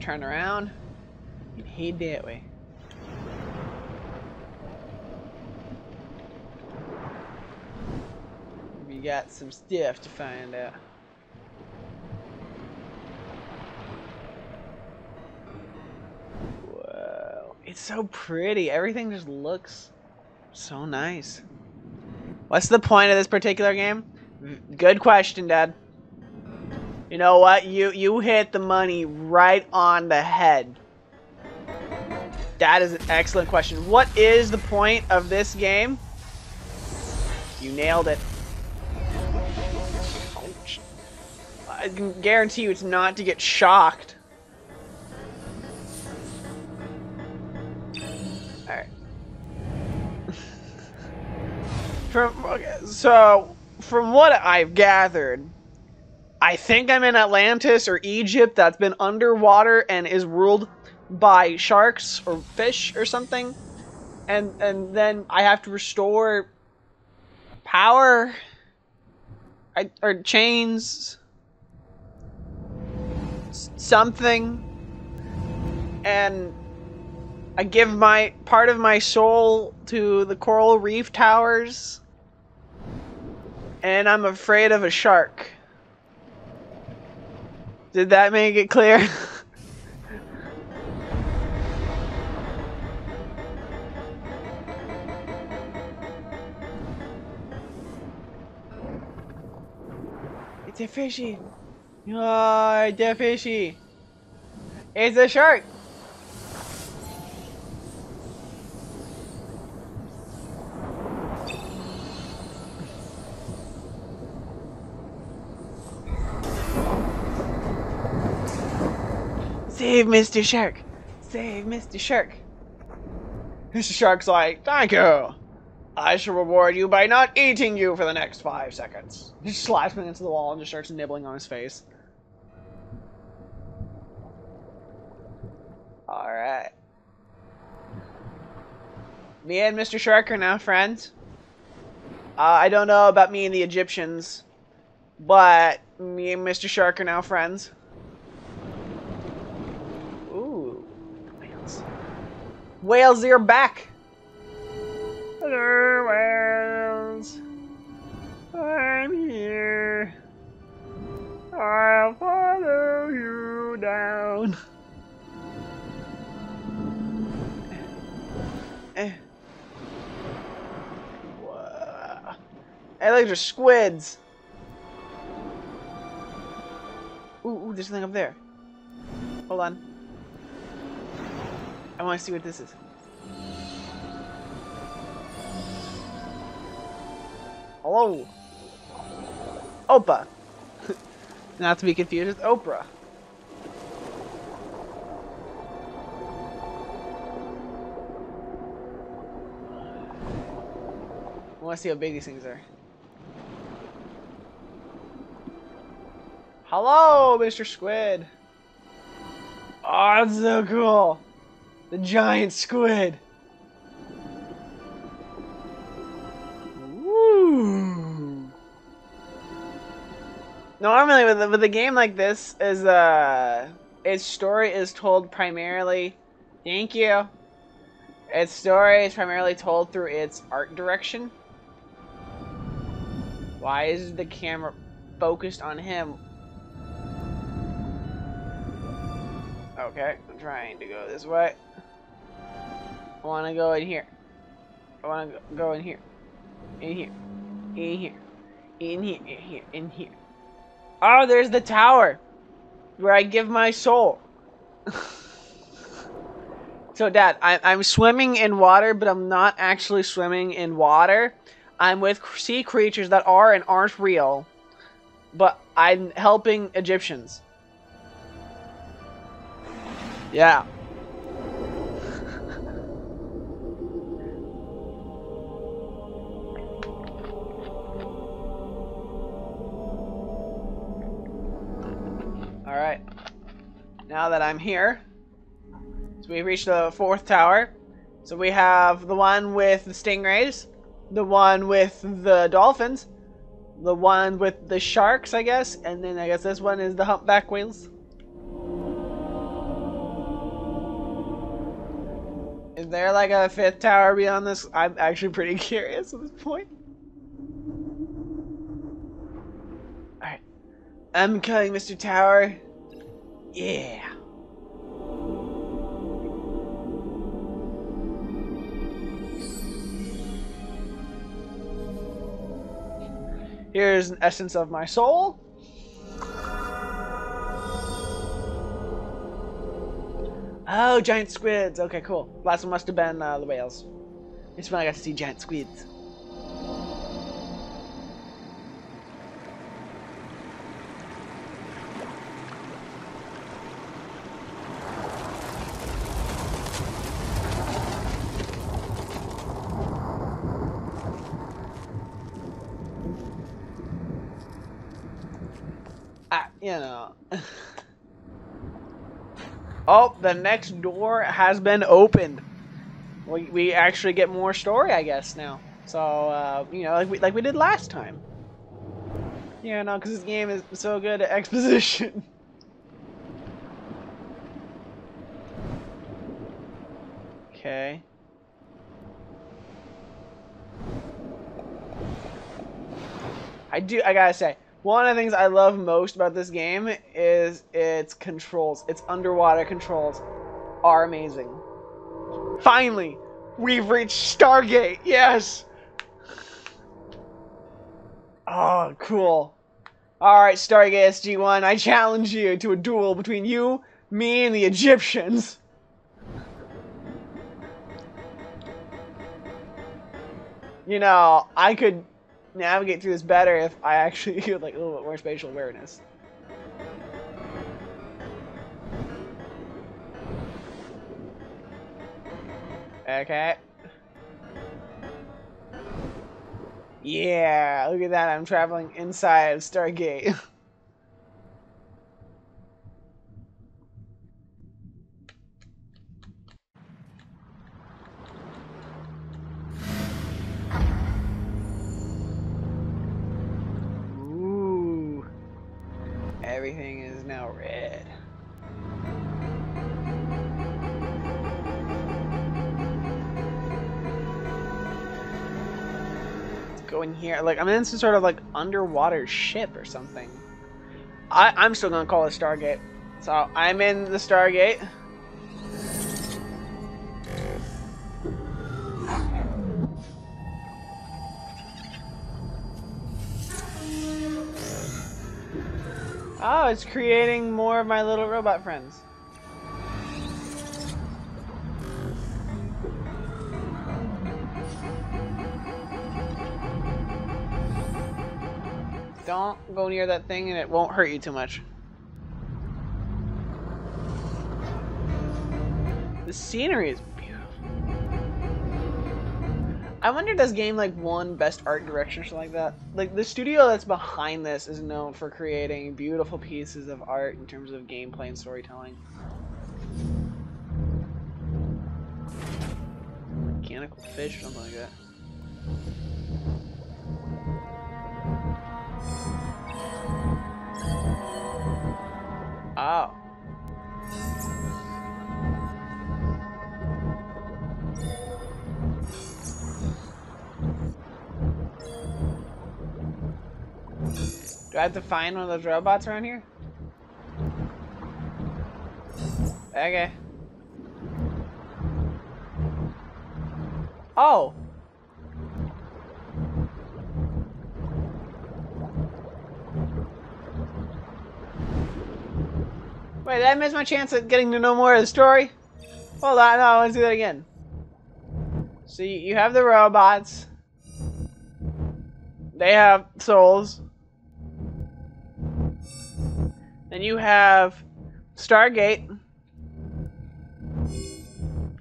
Turn around and head that way. Got some stuff to find out. Whoa. It's so pretty. Everything just looks so nice. What's the point of this particular game? Good question, Dad. You know what? You you hit the money right on the head. That is an excellent question. What is the point of this game? You nailed it. I can guarantee you it's not to get shocked. Alright. *laughs* from okay, so from what I've gathered, I think I'm in Atlantis or Egypt that's been underwater and is ruled by sharks or fish or something. And and then I have to restore power I, or chains something and I give my part of my soul to the coral reef towers and I'm afraid of a shark. Did that make it clear? *laughs* it's a fishy. Oh, a fishy. It's a shark. Save Mr. Shark! Save Mr. Shark! Mr. Shark's like, thank you! I shall reward you by not eating you for the next five seconds. He slaps me into the wall and just starts nibbling on his face. Alright. Me and Mr. Shark are now friends. Uh, I don't know about me and the Egyptians, but me and Mr. Shark are now friends. Ooh. Whales. Whales, you're back! Hello, whales. I'm here. I'll follow you down. Eh. Whoa. Hey, those are squids. Ooh, ooh, there's something up there. Hold on. I want to see what this is. Hello. Opah. *laughs* Not to be confused with Oprah. I want to see how big these things are. Hello, Mr. Squid. Oh, that's so cool. The giant squid. Woo. Normally, with a, with a game like this, is uh, its story is told primarily. Thank you. Its story is primarily told through its art direction. Why is the camera focused on him? Okay, I'm trying to go this way. I want to go in here. I want to go in here. In here. In here. In here, in here, in here. Oh, there's the tower where I give my soul. *laughs* so, Dad, I, I'm swimming in water, but I'm not actually swimming in water. I'm with sea creatures that are and aren't real, but I'm helping Egyptians. Yeah. Alright. Now that I'm here, so we've reached the fourth tower. So we have the one with the stingrays, the one with the dolphins, the one with the sharks, I guess, and then I guess this one is the humpback whales. Is there like a fifth tower beyond this? I'm actually pretty *laughs* curious at this point. Alright. I'm coming, Mr. Tower. Yeah. Here's an essence of my soul. Oh, giant squids. Okay, cool. Last one must have been uh, the whales. This one I got to see giant squids. Ah, you know. *laughs* Oh, the next door has been opened. We, we actually get more story, I guess, now. So, uh, you know, like we, like we did last time. Yeah, no, because this game is so good at *laughs* exposition. okay. I do, I gotta say, one of the things I love most about this game is its controls. Its underwater controls are amazing. Finally, we've reached Stargate. Yes. Oh, cool. All right, Stargate SG-1, I challenge you to a duel between you, me, and the Egyptians. You know, I could navigate through this better if I actually *laughs* had like a little bit more spatial awareness. Okay. Yeah, look at that. I'm traveling inside Stargate. *laughs* Everything is now red. Let's go in here. Like, I'm in some sort of like underwater ship or something. I, I'm still gonna call it Stargate. So I'm in the Stargate. Oh, it's creating more of my little robot friends. Don't go near that thing and it won't hurt you too much. The scenery is. I wonder does game like won best art direction or something like that? Like the studio that's behind this is known for creating beautiful pieces of art in terms of gameplay and storytelling. Mechanical fish or something like that. Oh. Do I have to find one of those robots around here? Okay. Oh! Wait, did I miss my chance at getting to know more of the story? Hold on, no, I want to do that again. So you have the robots. They have souls. Then you have Stargate.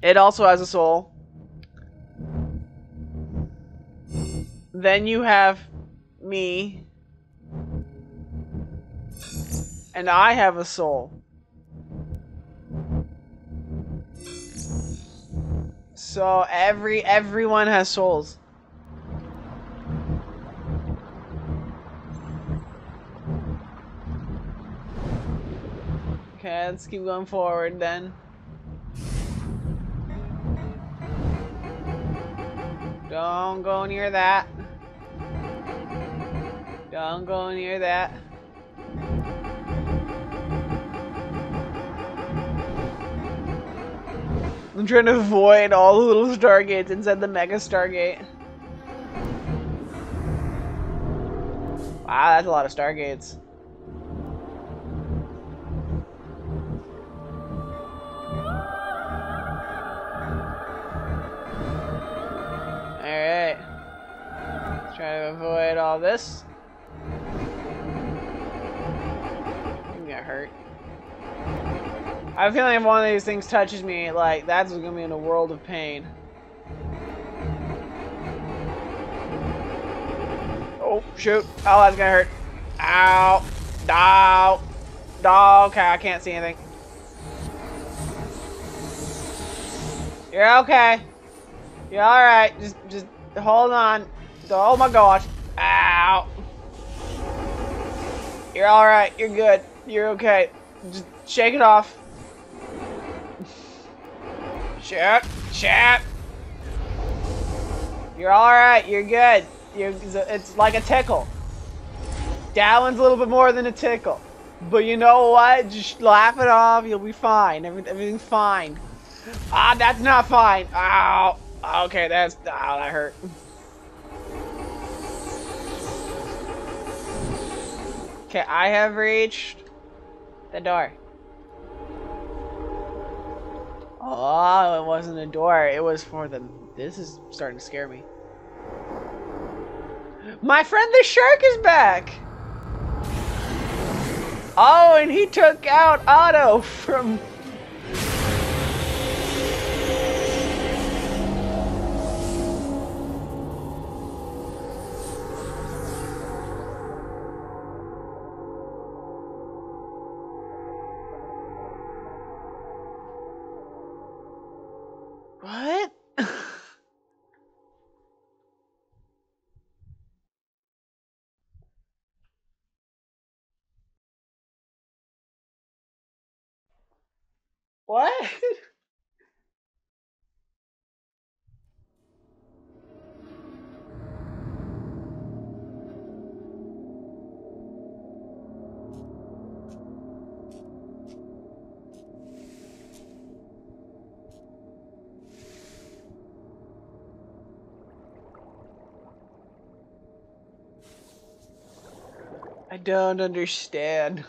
It also has a soul. Then you have me. And I have a soul. So every everyone has souls. Okay, let's keep going forward then. Don't go near that. Don't go near that. I'm trying to avoid all the little stargates inside the mega stargate. Wow, that's a lot of stargates. Alright. Let's try to avoid all this. I'm gonna hurt. I have a feeling if one of these things touches me, like, that's gonna be in a world of pain. Oh, shoot. Oh, that's gonna hurt. Ow. Ow. Oh, okay, I can't see anything. You're okay. You're alright. Just, just hold on. Oh my gosh. Ow. You're alright. You're good. You're okay. Just shake it off. Shut. Shut. You're alright. You're good. You're, it's like a tickle. That one's a little bit more than a tickle. But you know what? Just laugh it off. You'll be fine. Every, everything's fine. Ah, that's not fine. Ow. Okay, that's... Ow, that hurt. Okay, I have reached the door. Oh, it wasn't a door. It was for the... This is starting to scare me. My friend the shark is back! Oh, and he took out Otto *laughs* from... what? I don't understand.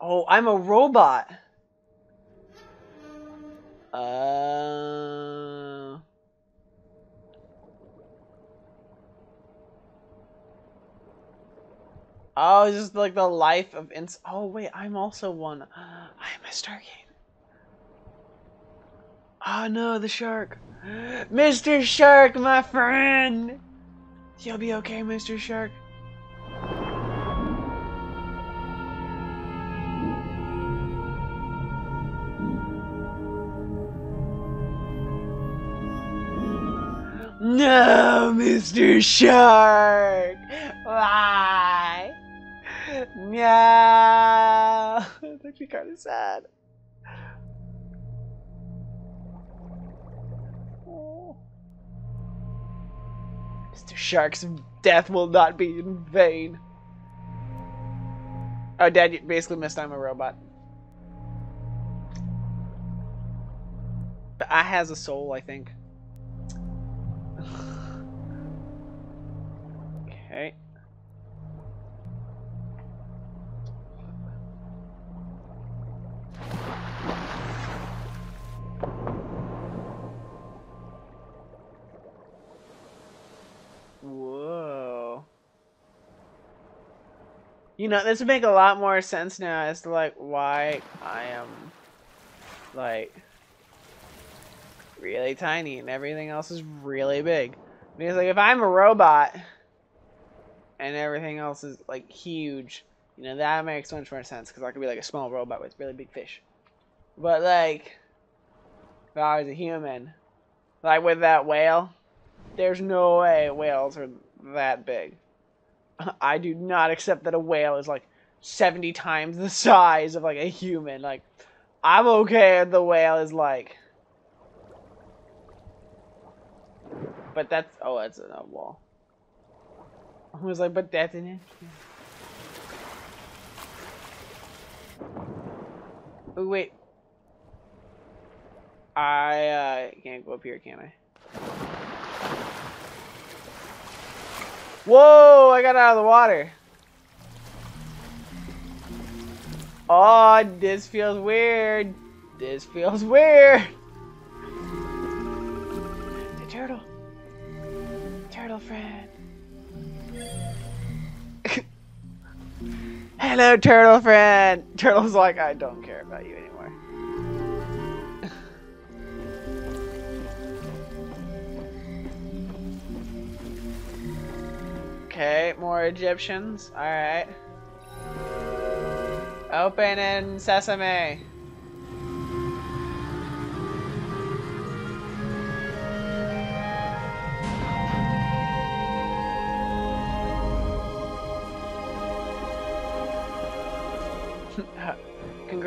Oh, I'm a robot. Uh... Oh, it's just like the life of ins- Oh, wait, I'm also one. *gasps* I'm a Stargate. Oh no, the shark. *gasps* Mr. Shark, my friend! You'll be okay, Mr. Shark. No, Mr. Shark! Why? No! It's actually kind of sad. Mr. Shark's death will not be in vain. Oh, Dad, you basically missed I'm a robot. But I has a soul, I think. Okay. Whoa. You know, this would make a lot more sense now as to, like, why I am, like really tiny and everything else is really big. Because like if I'm a robot and everything else is like huge, you know, that makes much more sense because I could be like a small robot with really big fish. But like if I was a human, like with that whale, there's no way whales are that big. *laughs* I do not accept that a whale is like 70 times the size of like a human. Like, I'm okay if the whale is like. But that's. Oh, that's a wall. I was like, but that's an inch. Oh, wait. I uh, can't go up here, can I? Whoa, I got out of the water. Oh, this feels weird. This feels weird. The turtle. Turtle friend. *laughs* Hello, turtle friend. Turtle's like, I don't care about you anymore. Okay, more Egyptians. Alright. Open in sesame.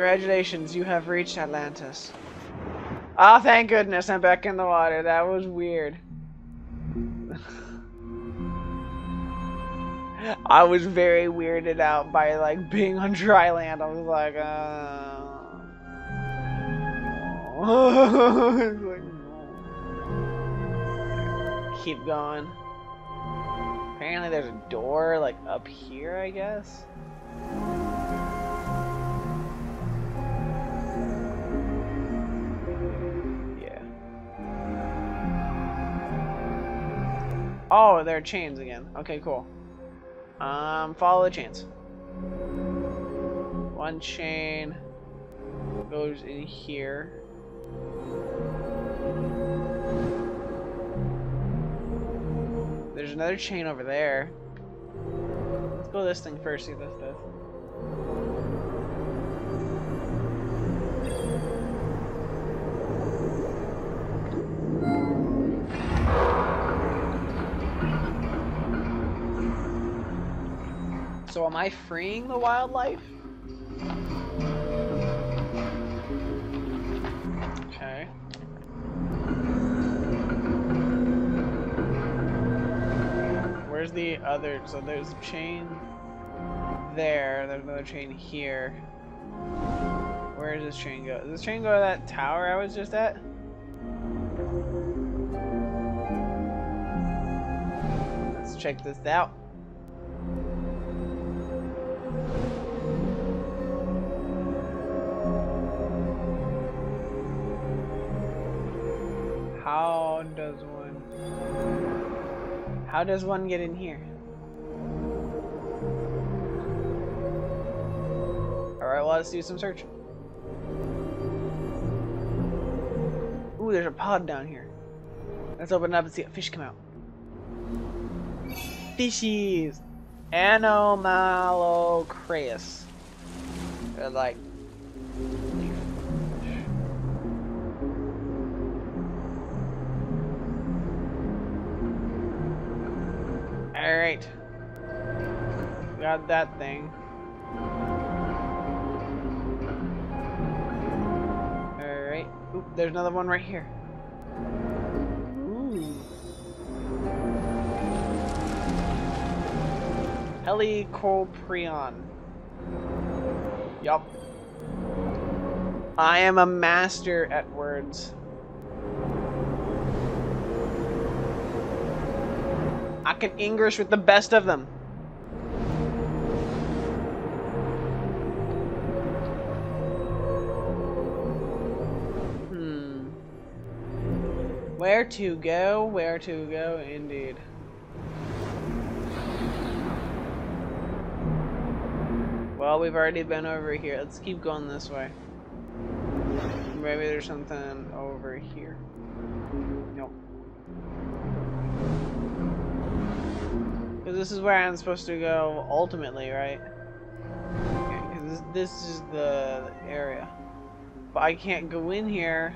Congratulations, you have reached Atlantis. Oh, thank goodness I'm back in the water. That was weird. *laughs* I was very weirded out by like being on dry land. I was like, uh... *laughs* keep going. Apparently there's a door like up here, I guess. Oh, there are chains again. Okay, cool. Um, follow the chains. One chain goes in here. There's another chain over there. Let's go this thing first, see this does. So am I freeing the wildlife? Okay. Where's the other? So there's a chain there. There's another chain here. Where does this train go? Does this train go to that tower I was just at? Let's check this out. How does one... How does one get in here? Alright, well, let's do some searching. Ooh, there's a pod down here. Let's open it up and see a fish come out. Fishies! Anomalocaris. Like Alright. Got that thing. Alright. Oop, there's another one right here. Helicoprion. Yup. I am a master at words. I can English with the best of them. Hmm. Where to go? Where to go, indeed. Well, we've already been over here. Let's keep going this way. Maybe there's something over here. Nope. Because this is where I'm supposed to go ultimately, right? Because this, this is the area. But I can't go in here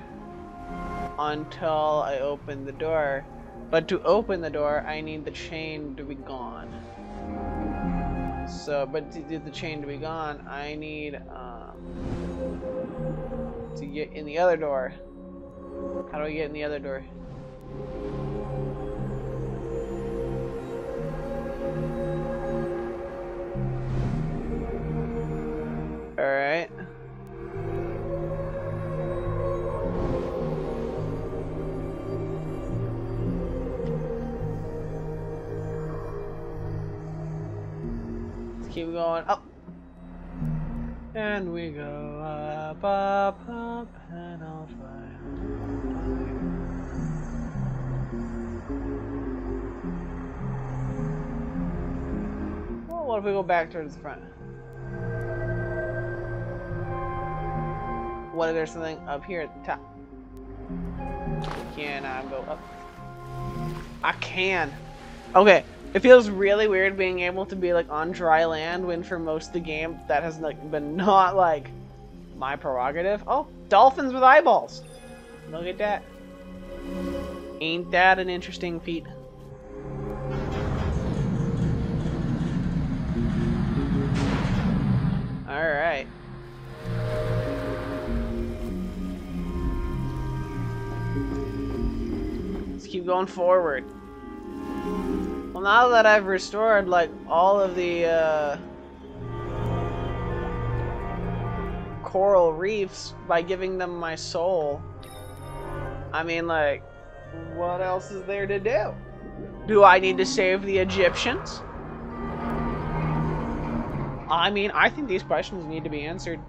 until I open the door. But to open the door, I need the chain to be gone. So, but to get the chain to be gone, I need um, to get in the other door. How do I get in the other door? Alright. Keep going up. And we go up, up, up, and fly. Well, what if we go back towards the front? What if there's something up here at the top? Can I go up? I can. Okay, it feels really weird being able to be like on dry land when for most of the game that has like been not like my prerogative. Oh, dolphins with eyeballs. Look at that. Ain't that an interesting feat? Alright. Let's keep going forward. Now that I've restored, like, all of the, uh, coral reefs by giving them my soul, I mean, like, what else is there to do? Do I need to save the Egyptians? I mean, I think these questions need to be answered.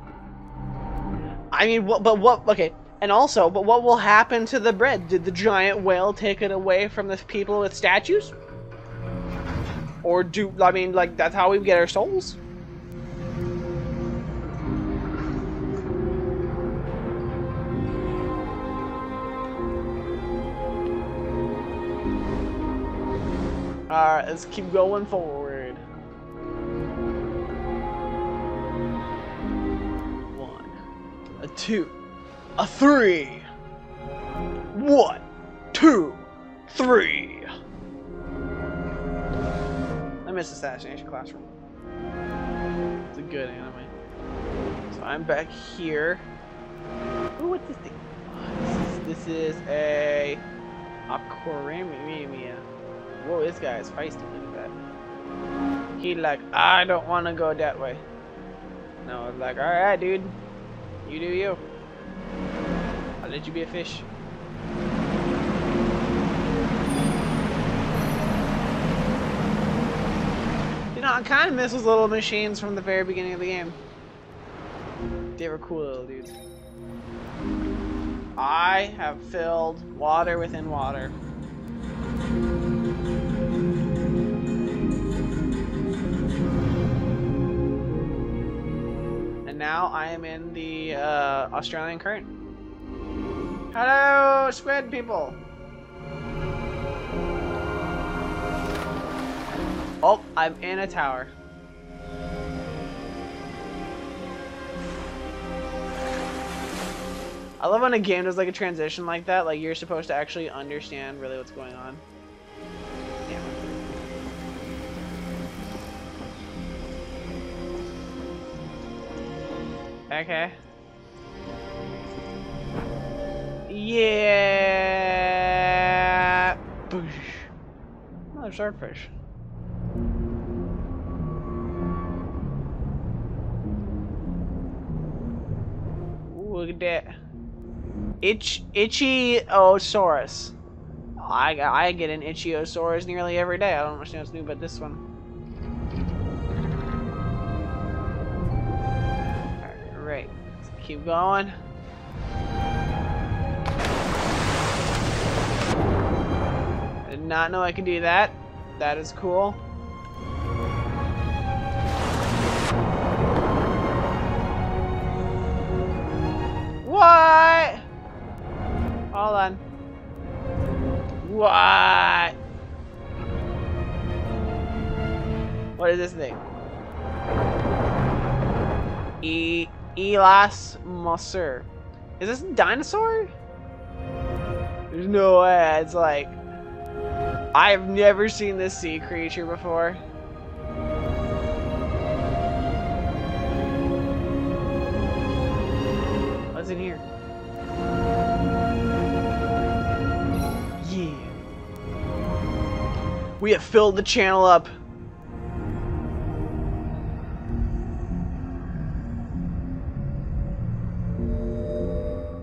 I mean, what, but what, okay, and also, but what will happen to the bread? Did the giant whale take it away from the people with statues? Or do, I mean, like, that's how we get our souls? Alright, let's keep going forward. One, a two, a three. One, two, three. Miss Assassination Classroom. It's a good anime. So I'm back here. Ooh, what's this thing? Oh, this, is, this is a Aquarimia. Whoa, this guy is feisty. Look at that. He like, I don't want to go that way. No, I was like, all right, dude. You do you. I'll let you be a fish. I kind of miss those little machines from the very beginning of the game. They were cool little dudes. I have filled water within water. And now I am in the uh, Australian current. Hello, squid people! Oh, I'm in a tower. I love when a game does like a transition like that, like you're supposed to actually understand really what's going on. Okay. Yeah. Boosh. Another swordfish. Look at that. Itch, itchy Osaurus. Oh, I, I get an Ichthyosaurus nearly every day. I don't understand what's new about this one. Alright, let's keep going. I did not know I could do that. That is cool. What? Hold on. What? What is this thing? E Elas Musser. Is this a dinosaur? There's no way. It's like I've never seen this sea creature before. We have filled the channel up.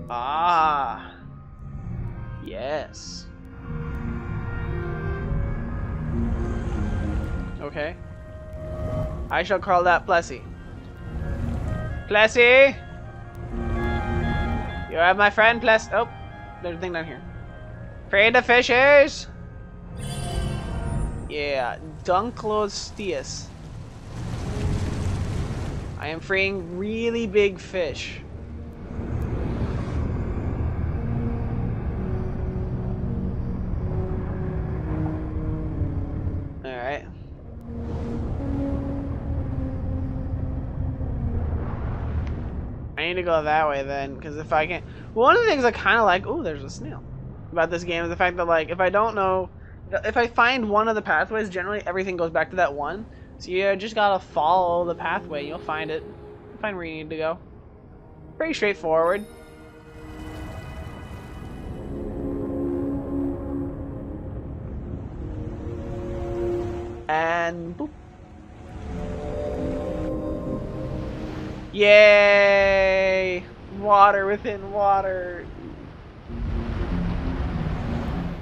Ah. Yes. Okay. I shall call that Plessy. Plessy! You have my friend Pless- Oh, there's a thing down here. Afraid of fishes? Yeah, Dunkleosteus. I am freeing really big fish. Alright. I need to go that way then, because if I can... One of the things I kind of like... Oh, there's a snail. About this game is the fact that, like, if I don't know... If I find one of the pathways, generally everything goes back to that one. So you just gotta follow the pathway. You'll find it. find where you need to go. Pretty straightforward. And boop. Yay! Water within water.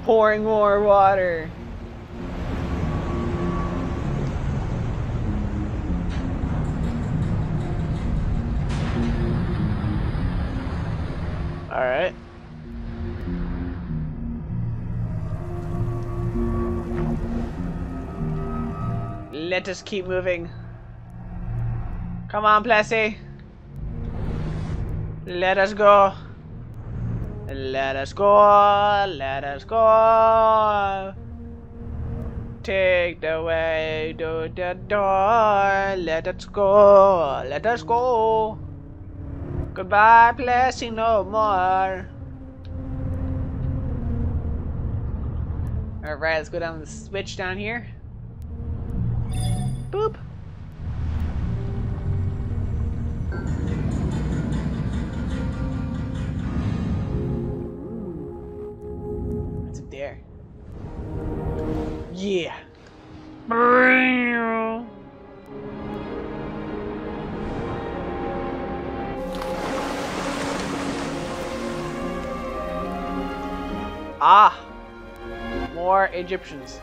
Pouring more water. Alright. Let us keep moving. Come on, Plessy. Let us go. Let us go. Let us go. Take the way to the door. Let us go. Let us go. Goodbye, Plessy, no more. Alright, let's go down the switch down here. Boop. Yeah. Ah! More Egyptians.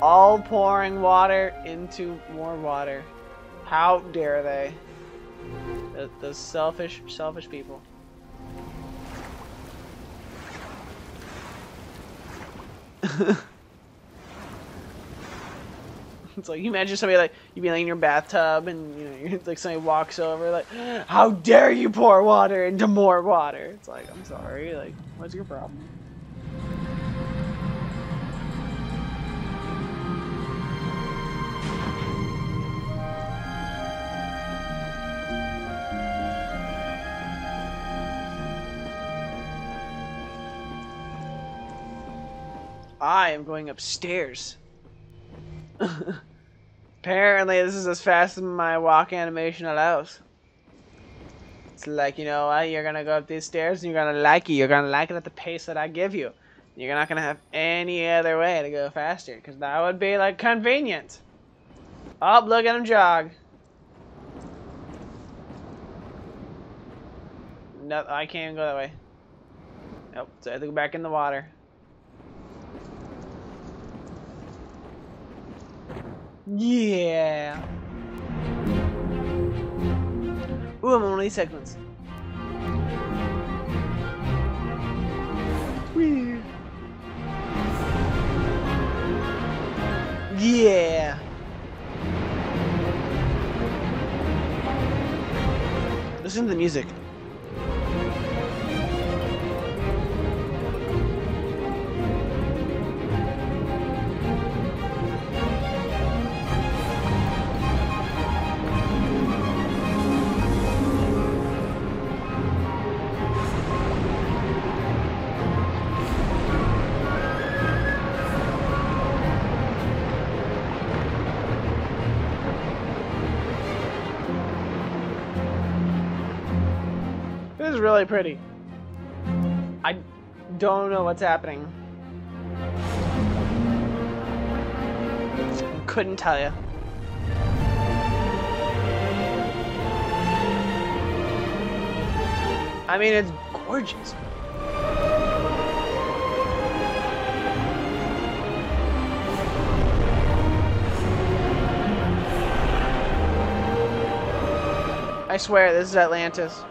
All pouring water into more water. How dare they? The, the selfish, selfish people. *laughs* *laughs* it's like you imagine somebody like you'd be like in your bathtub and you know like somebody walks over like, how dare you pour water into more water? It's like I'm sorry, like what's your problem? I am going upstairs. Apparently, this is as fast as my walk animation allows. It's like, you know what, you're gonna go up these stairs and you're gonna like it. You're gonna like it at the pace that I give you. You're not gonna have any other way to go faster, because that would be, like, convenient. Oh, look at him jog. No, I can't go that way. Nope, so I have to go back in the water. Yeah. Ooh, I'm on one of segments. Whee. Yeah. Listen to the music. Is really pretty. I don't know what's happening. Couldn't tell you. I mean, it's gorgeous. I swear, this is Atlantis.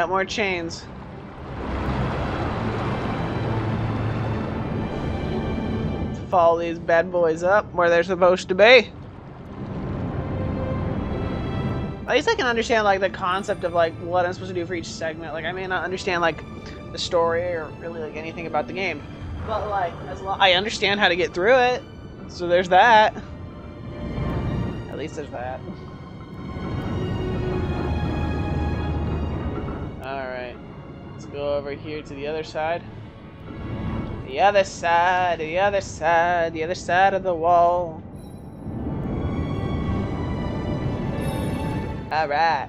Got more chains. Follow these bad boys up where they're supposed to be. At least I can understand like the concept of like what I'm supposed to do for each segment. Like I may not understand like the story or really like anything about the game, but like as long I understand how to get through it. So there's that. At least there's that. Go over here to the other side. The other side, the other side, the other side of the wall. Alright.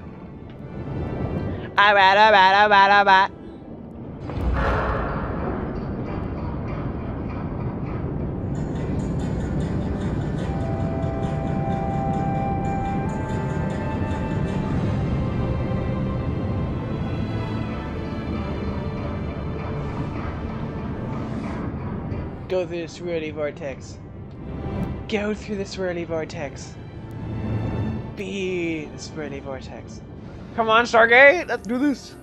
Alright, alright, alright, alright. Through the swirly vortex. Go through the swirly vortex. Be the swirly vortex. Come on, Stargate! Let's do this!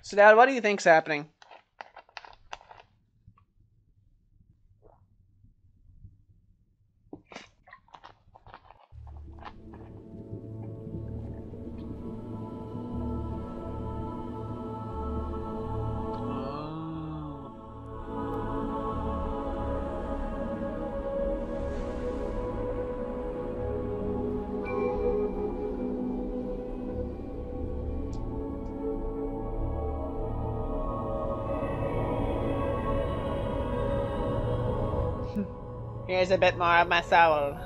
So, Dad, what do you think's happening? A bit more of my soul.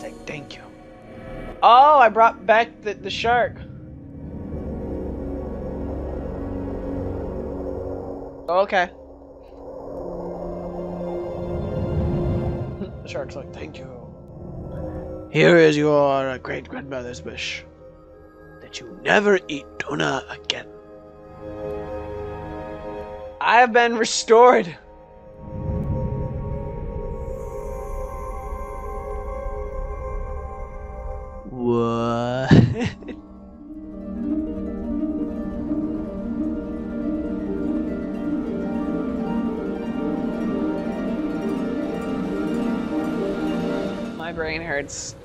Say thank you. Oh, I brought back the, the shark. Okay. the shark's like, thank you. Here is your uh, great grandmother's wish that you never eat tuna again. I have been restored. *laughs* My brain hurts.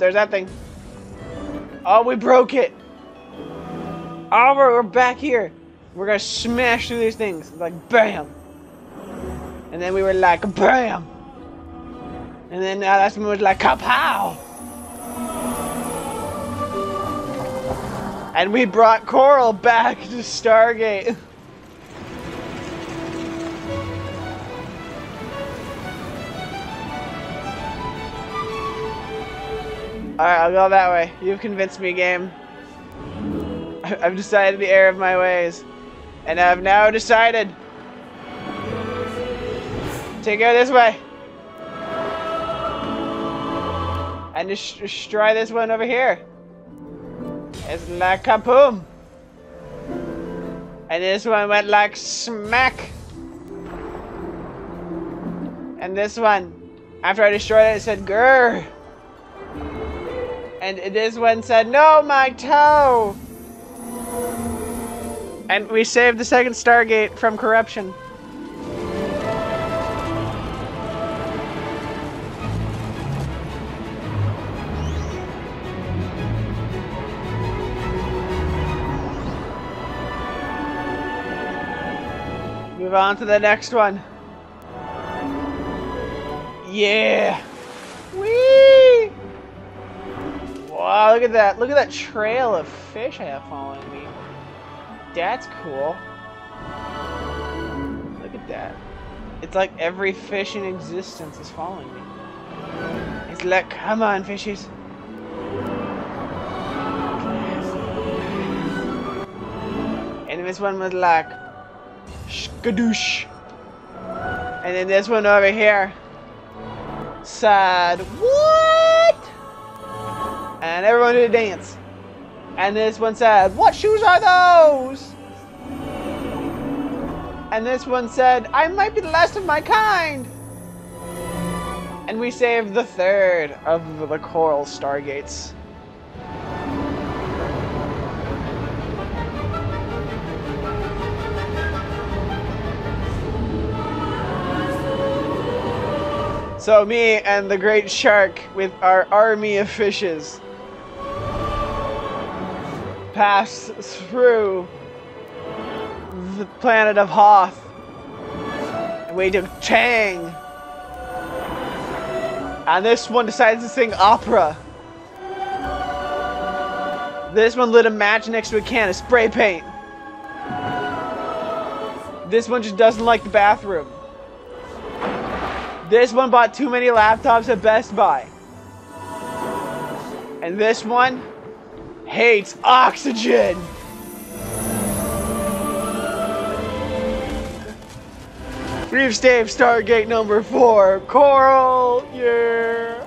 There's that thing. Oh, we broke it. Oh, we're, we're back here. We're gonna smash through these things. Like, bam. And then we were like, bam. And then uh, that's when it was like, kapow. And we brought Coral back to Stargate. *laughs* Alright, I'll go that way. You've convinced me, game. *laughs* I've decided the error of my ways. And I've now decided to go this way. And just destroy this one over here. It's like kaboom. And this one went like smack. And this one, after I destroyed it, it said grr. And this one said, no, my toe. And we saved the second Stargate from corruption. Move on to the next one. Yeah. Whee! Wow, look at that. Look at that trail of fish I have following me. That's cool. Look at that. It's like every fish in existence is following me. It's like, come on, fishies. And this one was like, skadoosh. And then this one over here said, what? And everyone did a dance. And this one said, what shoes are those? And this one said, I might be the last of my kind. And we saved the third of the coral stargates. So me and the great shark with our army of fishes pass through the planet of Hoth and we do Chang. And this one decides to sing opera. This one lit a match next to a can of spray paint. This one just doesn't like the bathroom. This one bought too many laptops at Best Buy. And this one hates oxygen. We've saved Stargate number four. Coral, yeah.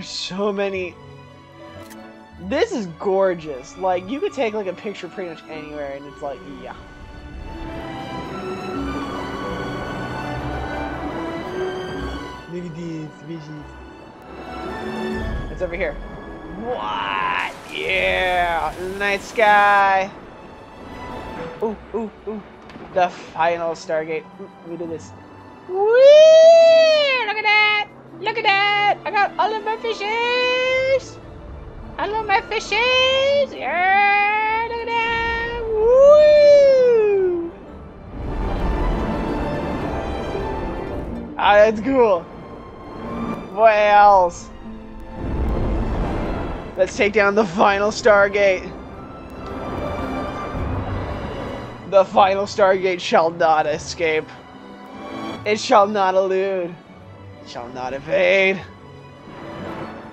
There's so many. This is gorgeous. Like, you could take like a picture pretty much anywhere and it's like, yeah. Look at these. It's over here. What? Yeah! Night sky! Ooh, ooh, ooh. The final Stargate. Ooh, me do this. Whee! Look at that! Look at that! I got all of my fishes! All of my fishes! Yeah! Look at that! Woo! Ah, that's cool. What else? Let's take down the final Stargate. The final Stargate shall not escape. It shall not elude. Shall not evade.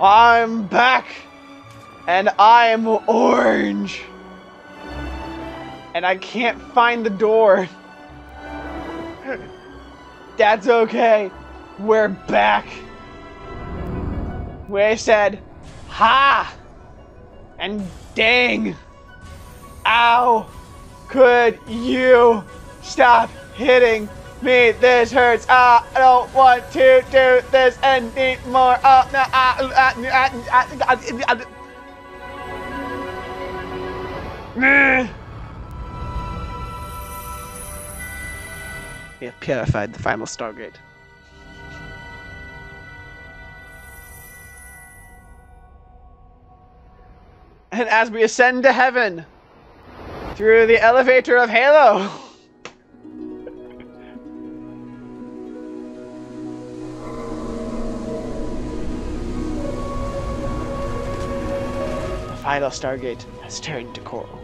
I'm back. And I'm orange. And I can't find the door. That's okay. We're back. We said, ha! And dang! Ow! Could you stop hitting me? This hurts. I don't want to do this anymore. Oh, no, I, I, We have purified the final Stargate. And as we ascend to heaven through the elevator of Halo, *laughs* final Stargate has turned to coral.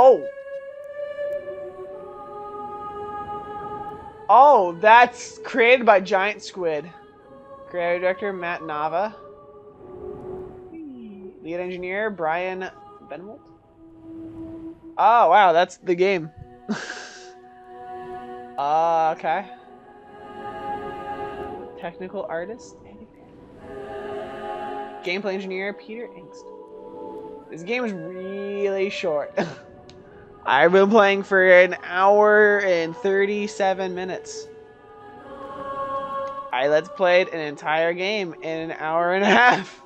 Oh. Oh, that's created by Giant Squid. Creative director Matt Nava. Lead engineer Brian Benwold. Oh wow, that's the game. *laughs* uh, okay. Technical artist. Gameplay engineer Peter Engst. This game is really short. *laughs* I've been playing for an hour and 37 minutes. I let's played an entire game in an hour and a half.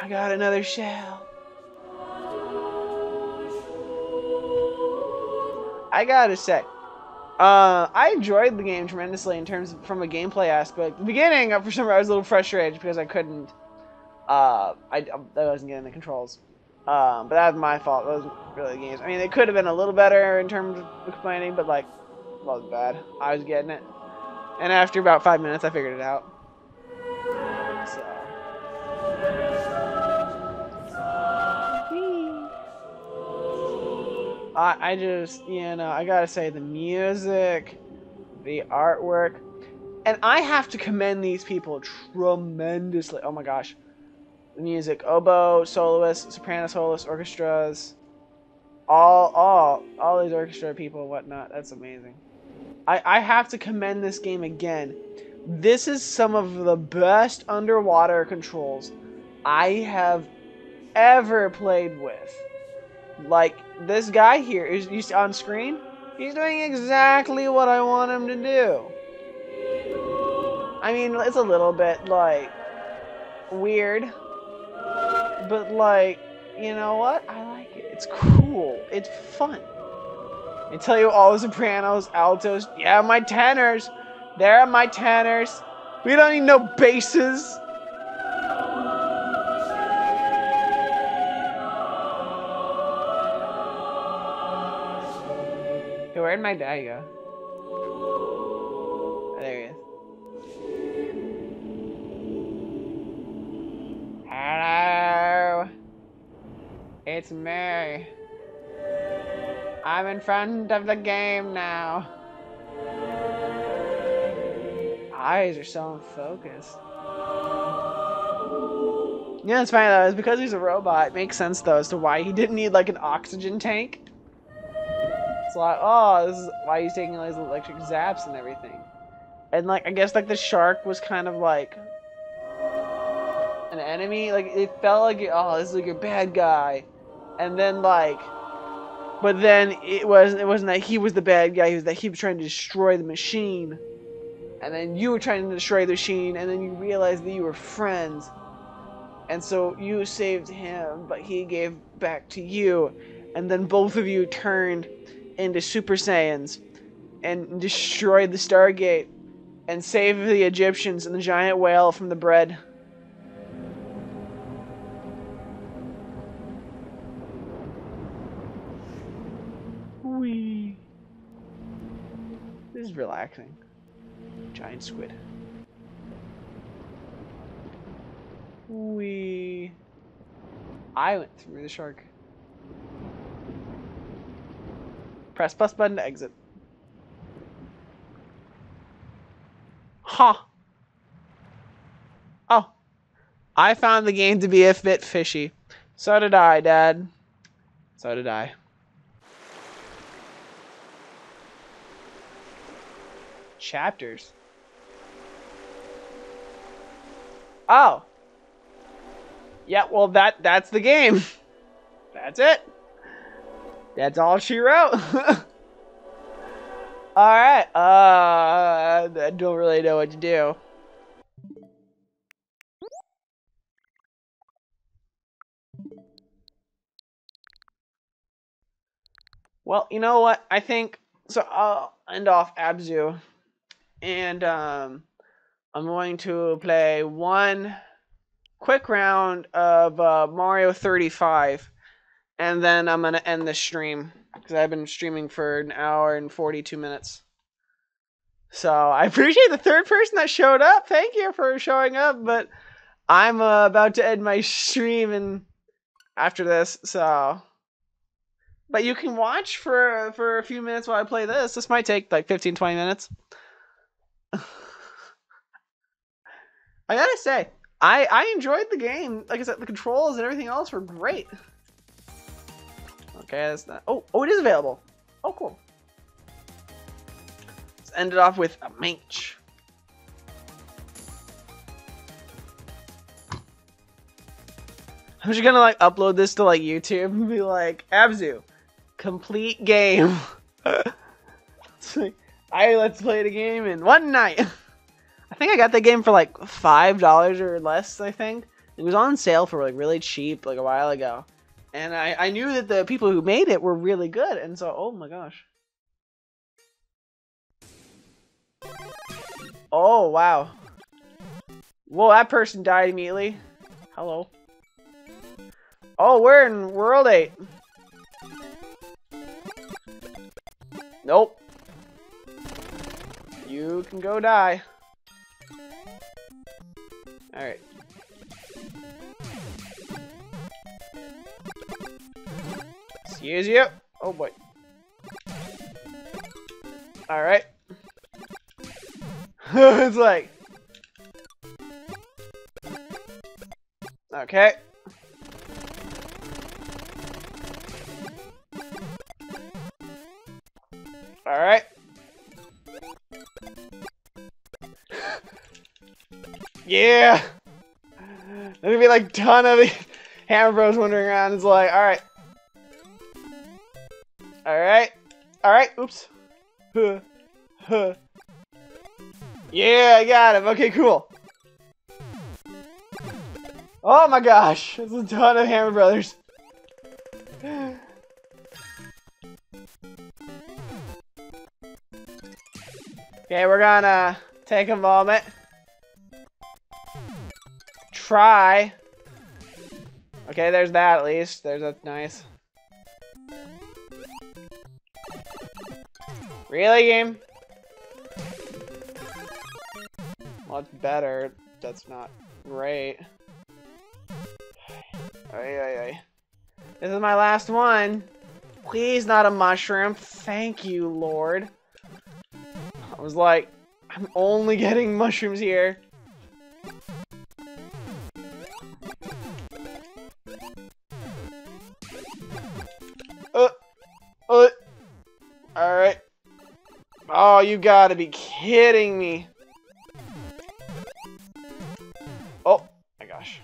I got another shell. I gotta say, uh, I enjoyed the game tremendously in terms of, from a gameplay aspect. The beginning, for some reason, I was a little frustrated because I couldn't. Uh, I, I wasn't getting the controls. Um, but that was my fault. Wasn't really the games. I mean, it could have been a little better in terms of complaining, but like, wasn't bad. I was getting it. And after about five minutes, I figured it out. So. I, I just, you know, I gotta say the music, the artwork, and I have to commend these people tremendously. Oh my gosh music, oboe, soloists, soprano soloists, orchestras, all, all, all these orchestra people, whatnot. That's amazing. I, I have to commend this game again. This is some of the best underwater controls I have ever played with. Like this guy here is you see on screen. He's doing exactly what I want him to do. I mean, it's a little bit like weird but like, you know what? I like it. It's cool. It's fun. I tell you all the sopranos, altos, yeah, my tenors. There are my tenors. We don't need no basses. Hey, where'd my dad go? Oh, there he is. It's me. I'm in front of the game now. Eyes are so unfocused. Yeah, it's funny though. It's because he's a robot. It makes sense though as to why he didn't need like an oxygen tank. It's like, oh, this is why he's taking all these electric zaps and everything. And like, I guess like the shark was kind of like an enemy. Like it felt like, oh, this is like a bad guy and then like but then it was it wasn't that he was the bad guy he was that he was trying to destroy the machine. And then you were trying to destroy the machine and then you realized that you were friends. And so you saved him but he gave back to you. And then both of you turned into super saiyans and destroyed the stargate and saved the egyptians and the giant whale from the bread This is relaxing. Giant squid. We. I went through the shark. Press plus button to exit. Huh. Oh. I found the game to be a bit fishy. So did I, Dad. So did I. chapters. Oh. Yeah, well that that's the game. *laughs* That's it. That's all she wrote. *laughs* Alright, uh I don't really know what to do. Well, you know what? I think so I'll end off Abzu and um, I'm going to play one quick round of uh, Mario 35, and then I'm going to end the stream because I've been streaming for an hour and 42 minutes. So I *laughs* appreciate the third person that showed up. Thank you for showing up, but I'm uh, about to end my stream and after this, so. But you can watch for for a few minutes while I play this. This might take like 15, 20 minutes. *laughs* I gotta say, I I enjoyed the game. Like I said, the controls and everything else were great. Okay, that's not. Oh, oh, it is available. Oh, cool. Let's end it off with a mage. I'm just gonna like upload this to like YouTube and be like, Abzu, complete game. *laughs* like, I let's play the game in one night. *laughs* I think I got the game for like five dollars or less. I think it was on sale for like really cheap like a while ago, and I I knew that the people who made it were really good, and so oh my gosh. Oh wow. Whoa, that person died immediately. Hello. Oh, we're in World 8. Nope. You can go die. Alright. Excuse you. Oh boy. Alright. *laughs* it's like... Okay. Alright. Yeah! There's gonna be like ton of *laughs* Hammer Bros wandering around. It's like, alright. Alright. Alright, oops. Huh. Huh. Yeah, I got him. Okay, cool. Oh my gosh, there's a ton of Hammer Brothers. *sighs* Okay, we're gonna take a moment. Try. Okay, there's that at least. There's a nice. Really, game? It's better. That's not great. Ay, ay, ay. This is my last one. Please not a mushroom. Thank you, Lord. I was like, I'm only getting *laughs* mushrooms here. You gotta be kidding me. Oh, my gosh.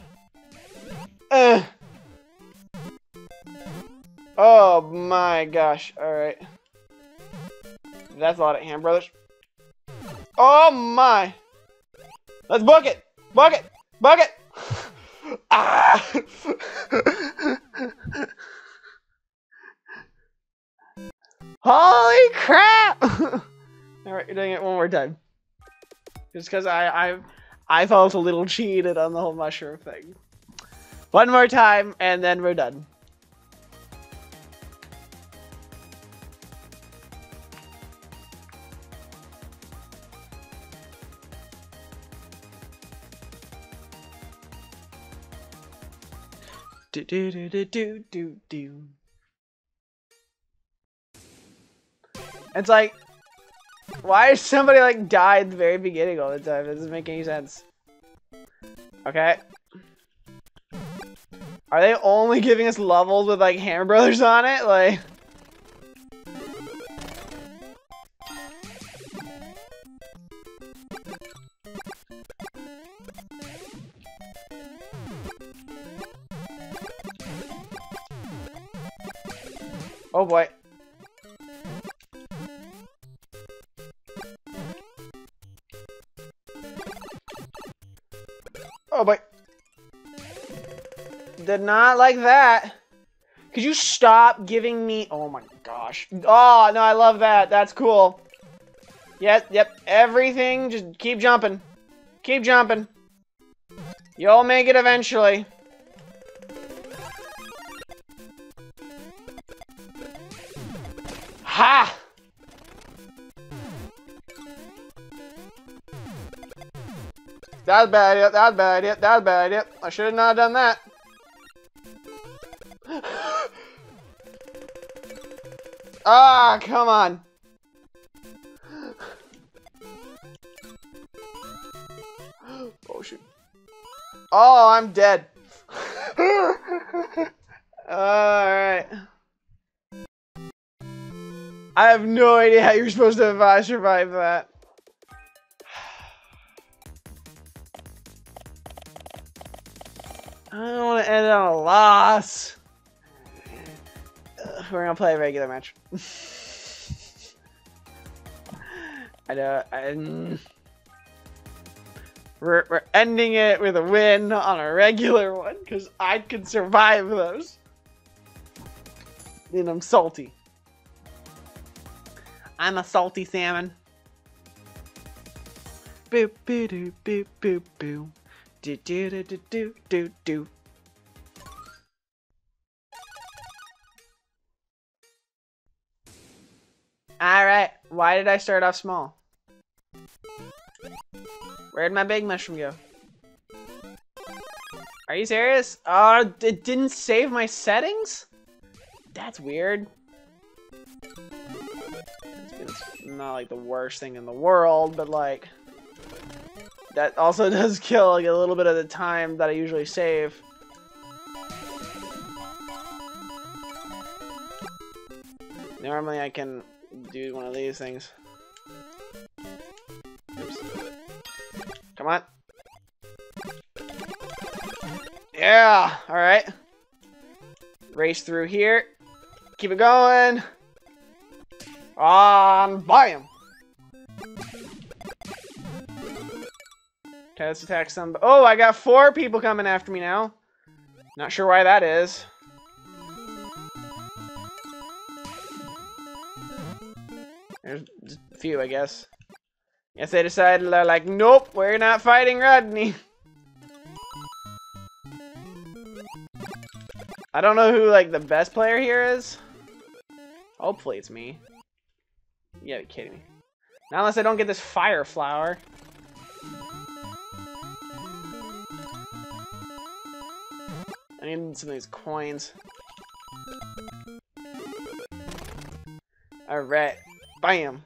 Uh. Oh my gosh, alright. That's a lot of Ham Brothers. Oh my! Let's book it! Book it! Book it! *laughs* ah! *laughs* Holy crap! You're doing it one more time. Just because I, I, I felt a little cheated on the whole mushroom thing. One more time, and then we're done. Do do do do do do do. It's like, why is somebody like die at the very beginning all the time? It doesn't make any sense. Okay. Are they only giving us levels with like Hammer Brothers on it? Like. Oh boy. Did not like that. Could you stop giving me... Oh my gosh. Oh, no, I love that. That's cool. Yep, yep. Everything, just keep jumping. Keep jumping. You'll make it eventually. Ha! That was bad idea. That was bad idea. That was bad idea. I should have not done that. Ah, come on. *gasps* oh, shoot. Oh, I'm dead. *laughs* Alright. I have no idea how you're supposed to survive that. *sighs* I don't want to end on a loss. *sighs* we're gonna play a regular match. *laughs* I know. We're we're ending it with a win on a regular one because I can survive those. And I'm salty. I'm a salty salmon. Boop boop boop boop boop boop. Do do do do do do do. Alright, why did I start off small? Where'd my big mushroom go? Are you serious? Oh, it didn't save my settings? That's weird. It's not like the worst thing in the world, but like that also *laughs* does kill like a little bit of the time that I usually save. Normally I can do one of these things. Oops. Come on. Yeah, alright. Race through here. Keep it going. On, him. Okay, let's attack some. Oh, I got four people coming after me now. Not sure why that is. Few, I guess. Yes, they decided, they're uh, like, nope, we're not fighting Rodney. *laughs* I don't know who, like, the best player here is. Hopefully it's me. You gotta be kidding me. Not unless I don't get this fire flower. I need some of these coins. Alright. Bam.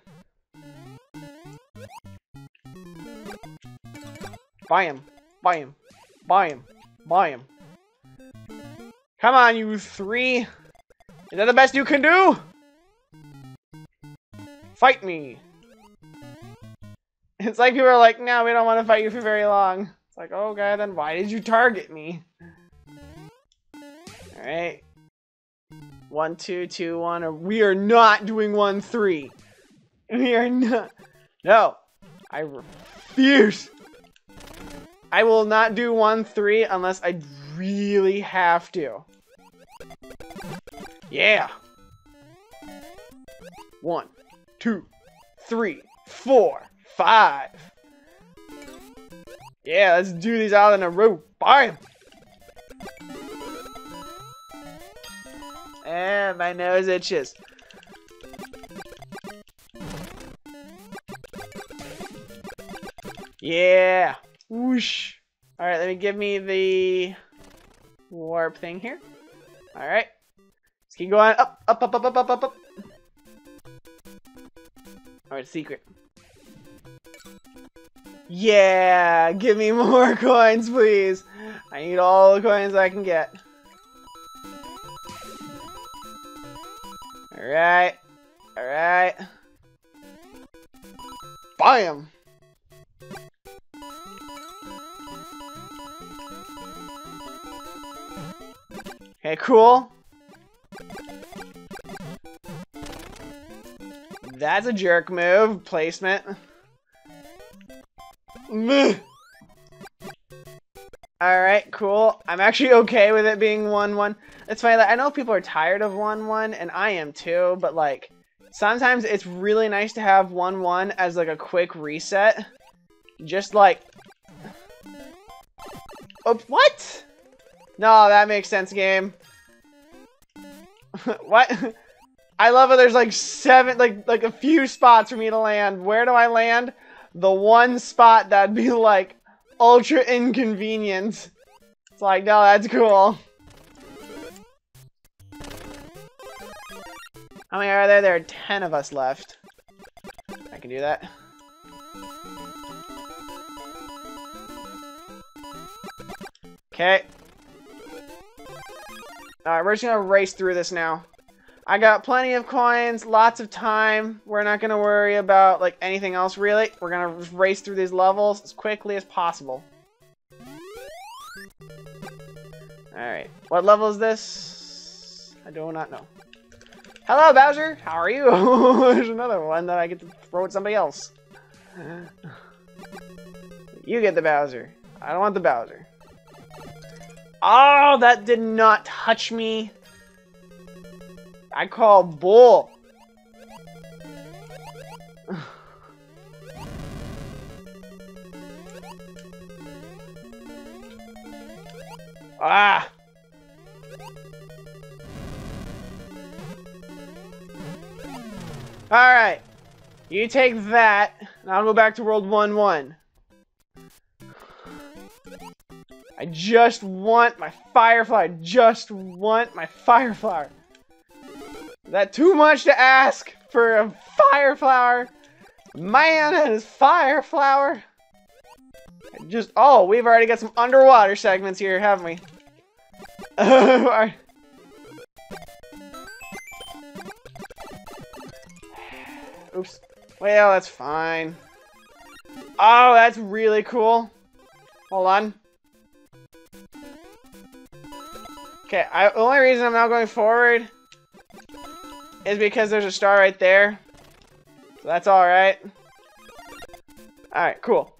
Buy him. Buy him. Buy him. Buy him. Come on, you three. Is that the best you can do? Fight me. *laughs* It's like people are like, no, we don't want to fight you for very long. It's like, oh, okay, then why did you target me? Alright. One, two, two, one. We are not doing one, three. *laughs* We are not. No. I refuse. I will not do one, three unless I really have to. Yeah. One, two, three, four, five. Yeah, let's do these out in a row. Bye. And my nose itches. Yeah. Whoosh. Alright, let me give me the warp thing here. Alright. Let's keep going up, up, up, up, up, up, up, up. Alright, secret. Yeah, give me *laughs* more coins, please. I need all the coins I can get. Alright. Alright. Bam! Okay, cool. That's a jerk move. Placement. Alright, cool. I'm actually *laughs* okay with it being 1-1. It's funny that I know people are tired of 1-1, and I am too, but like, sometimes it's really nice to have 1-1 as like a quick reset. Just like... Oh, what? No, that makes sense, game. *laughs* what? I love it. There's like seven, like like a few spots for me to land. Where do I land? The one spot that'd be like ultra inconvenient. It's like, no, that's cool. How many are there? There are 10 of us left. I can do that. Okay. Alright, we're just gonna race through this now. I got plenty of coins, lots of time. We're not gonna worry about like anything else really. We're gonna race through these levels as quickly as possible. Alright, what level is this? I do not know. Hello, Bowser! How are you? *laughs* There's another one that I get to throw at somebody else. *laughs* You get the Bowser. I don't want the Bowser. Oh, that did not touch me. I call bull. *sighs* ah. Alright. You take that, and I'll go back to World 1-1. I just want my Firefly. I Just want my Fireflower. Is that too much to ask for a Fireflower? Man and his Fireflower. Just, oh, we've already got some underwater segments here, haven't we? *laughs* Oops. Well, that's fine. Oh, that's really cool. Hold on. Okay, the only reason I'm not going forward is because there's a star right there. So that's alright. Alright, cool.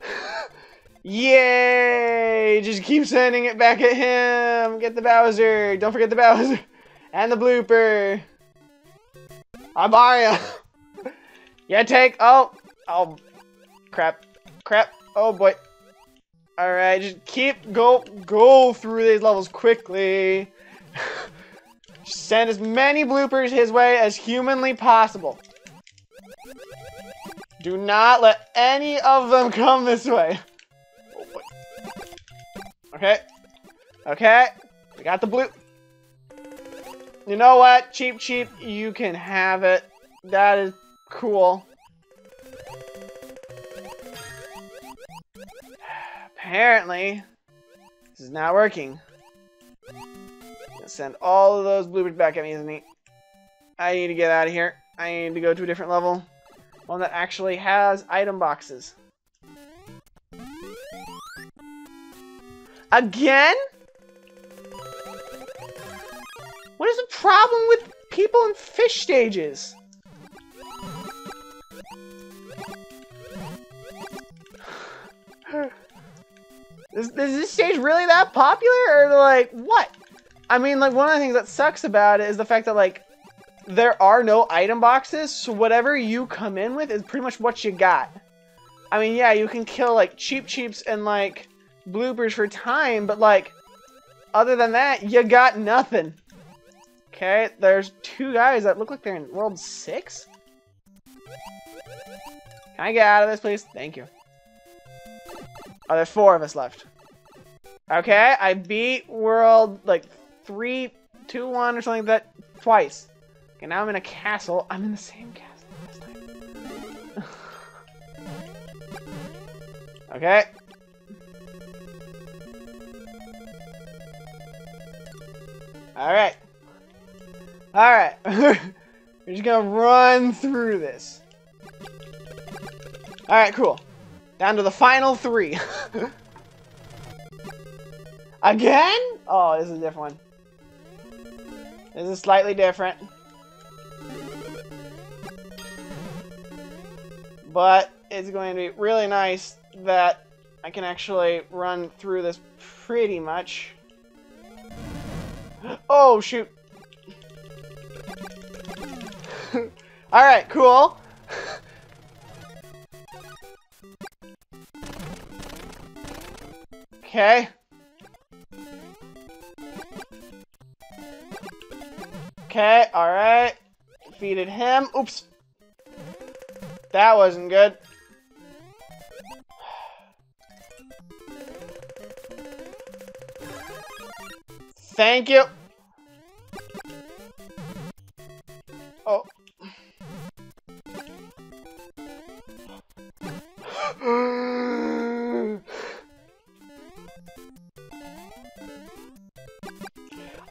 *laughs* Yay! Just keep sending it back at him! Get the Bowser! Don't forget the Bowser! *laughs* And the blooper! I'm Mario! *laughs* yeah, take- oh! Oh, crap. Crap. Oh boy. Alright, just keep go go through these levels quickly. *laughs* Send as many bloopers his way as humanly possible. Do not let any of them *laughs* come this way. okay. Okay. We got the blue. You know what? Cheap, cheap. you can have it. That is cool. Apparently, this is not working. Send all of those bloopers back at me, isn't he? I need to get out of here. I need to go to a different level. One that actually has item boxes. Again? What is the problem with people in fish stages? *sighs* *sighs* *sighs* Is, is this stage really that popular? Or like, what? I mean, like, one of the things that sucks about it is the fact that, like, there are no item boxes, so whatever you come in with is pretty much what you got. I mean, yeah, you can kill, like, Cheep Cheeps and, like, bloopers for time, but, like, other than that, you got nothing. Okay, there's two guys that look like they're in World 6? Can I get out of this, please? Thank you. Oh, there's four of us left. Okay, I beat World, like, three, two, one, or something like that twice. Okay, now I'm in a castle. I'm in the same castle last *laughs* time. okay. Alright. Alright. *laughs* We're just gonna run through this. Alright, cool. Down to the final three. *laughs* Again? Oh, this is a different one. This is slightly different. But it's going to be really nice that I can actually run through this pretty much. *gasps* Oh, shoot. *laughs* Alright, cool. Okay. Okay, alright. Defeated him. Oops. That wasn't good. *sighs* Thank you.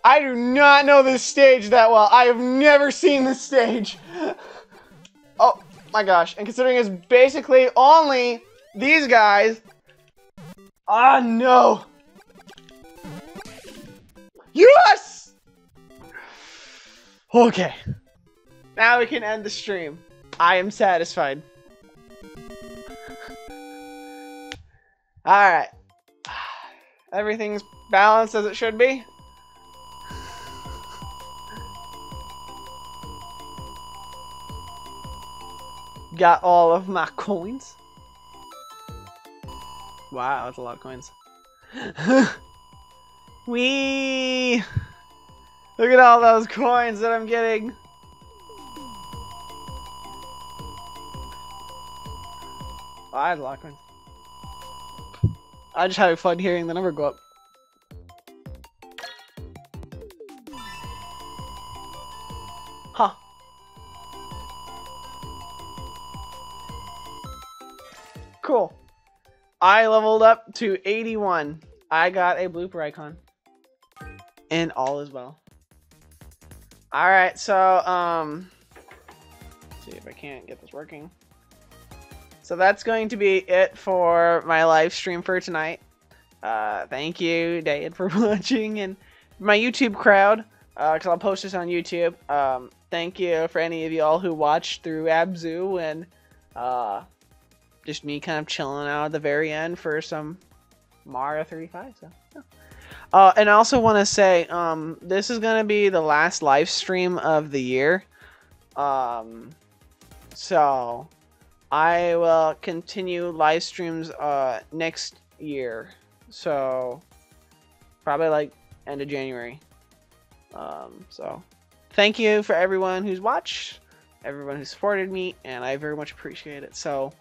I do not know this stage that well. I have never seen this stage. Oh my gosh. And considering it's basically only these guys. Ah, no. Yes! Okay. Now we can end the stream. I am satisfied. Alright. *sighs* Everything's balanced as it should be. Got all of my coins. Wow, that's a lot of coins. *laughs* Wee! Look at all those coins that I'm getting. Oh, I had a lot of coins. I just had fun hearing the number go up. Cool. I leveled up to 81. I got a blooper icon. And all is well. Alright, so, um... see if I can't get this working. So that's going to be it for my live stream for tonight. Uh, thank you, Dad, *laughs* for watching, and my YouTube crowd, uh, because uh, I'll post this on YouTube. Um, thank you for any of y'all who watched through Abzu and uh, just me kind of chilling out at the very end for some Mario 35. So, yeah. uh, and I also want to say um, this is going to be the last live stream of the year. Um, so I will continue live streams uh, next year. So probably like end of January. Um, so thank you for everyone who's watched, everyone who supported me, and I very much appreciate it. So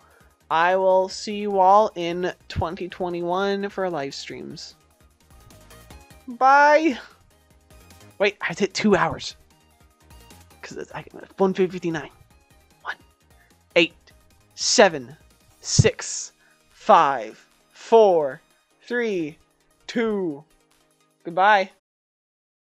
I will see you all in 2021 for live streams. Bye. Wait, I hit two hours. Because it's 159. One, eight, seven, six, five, four, three, two. Goodbye.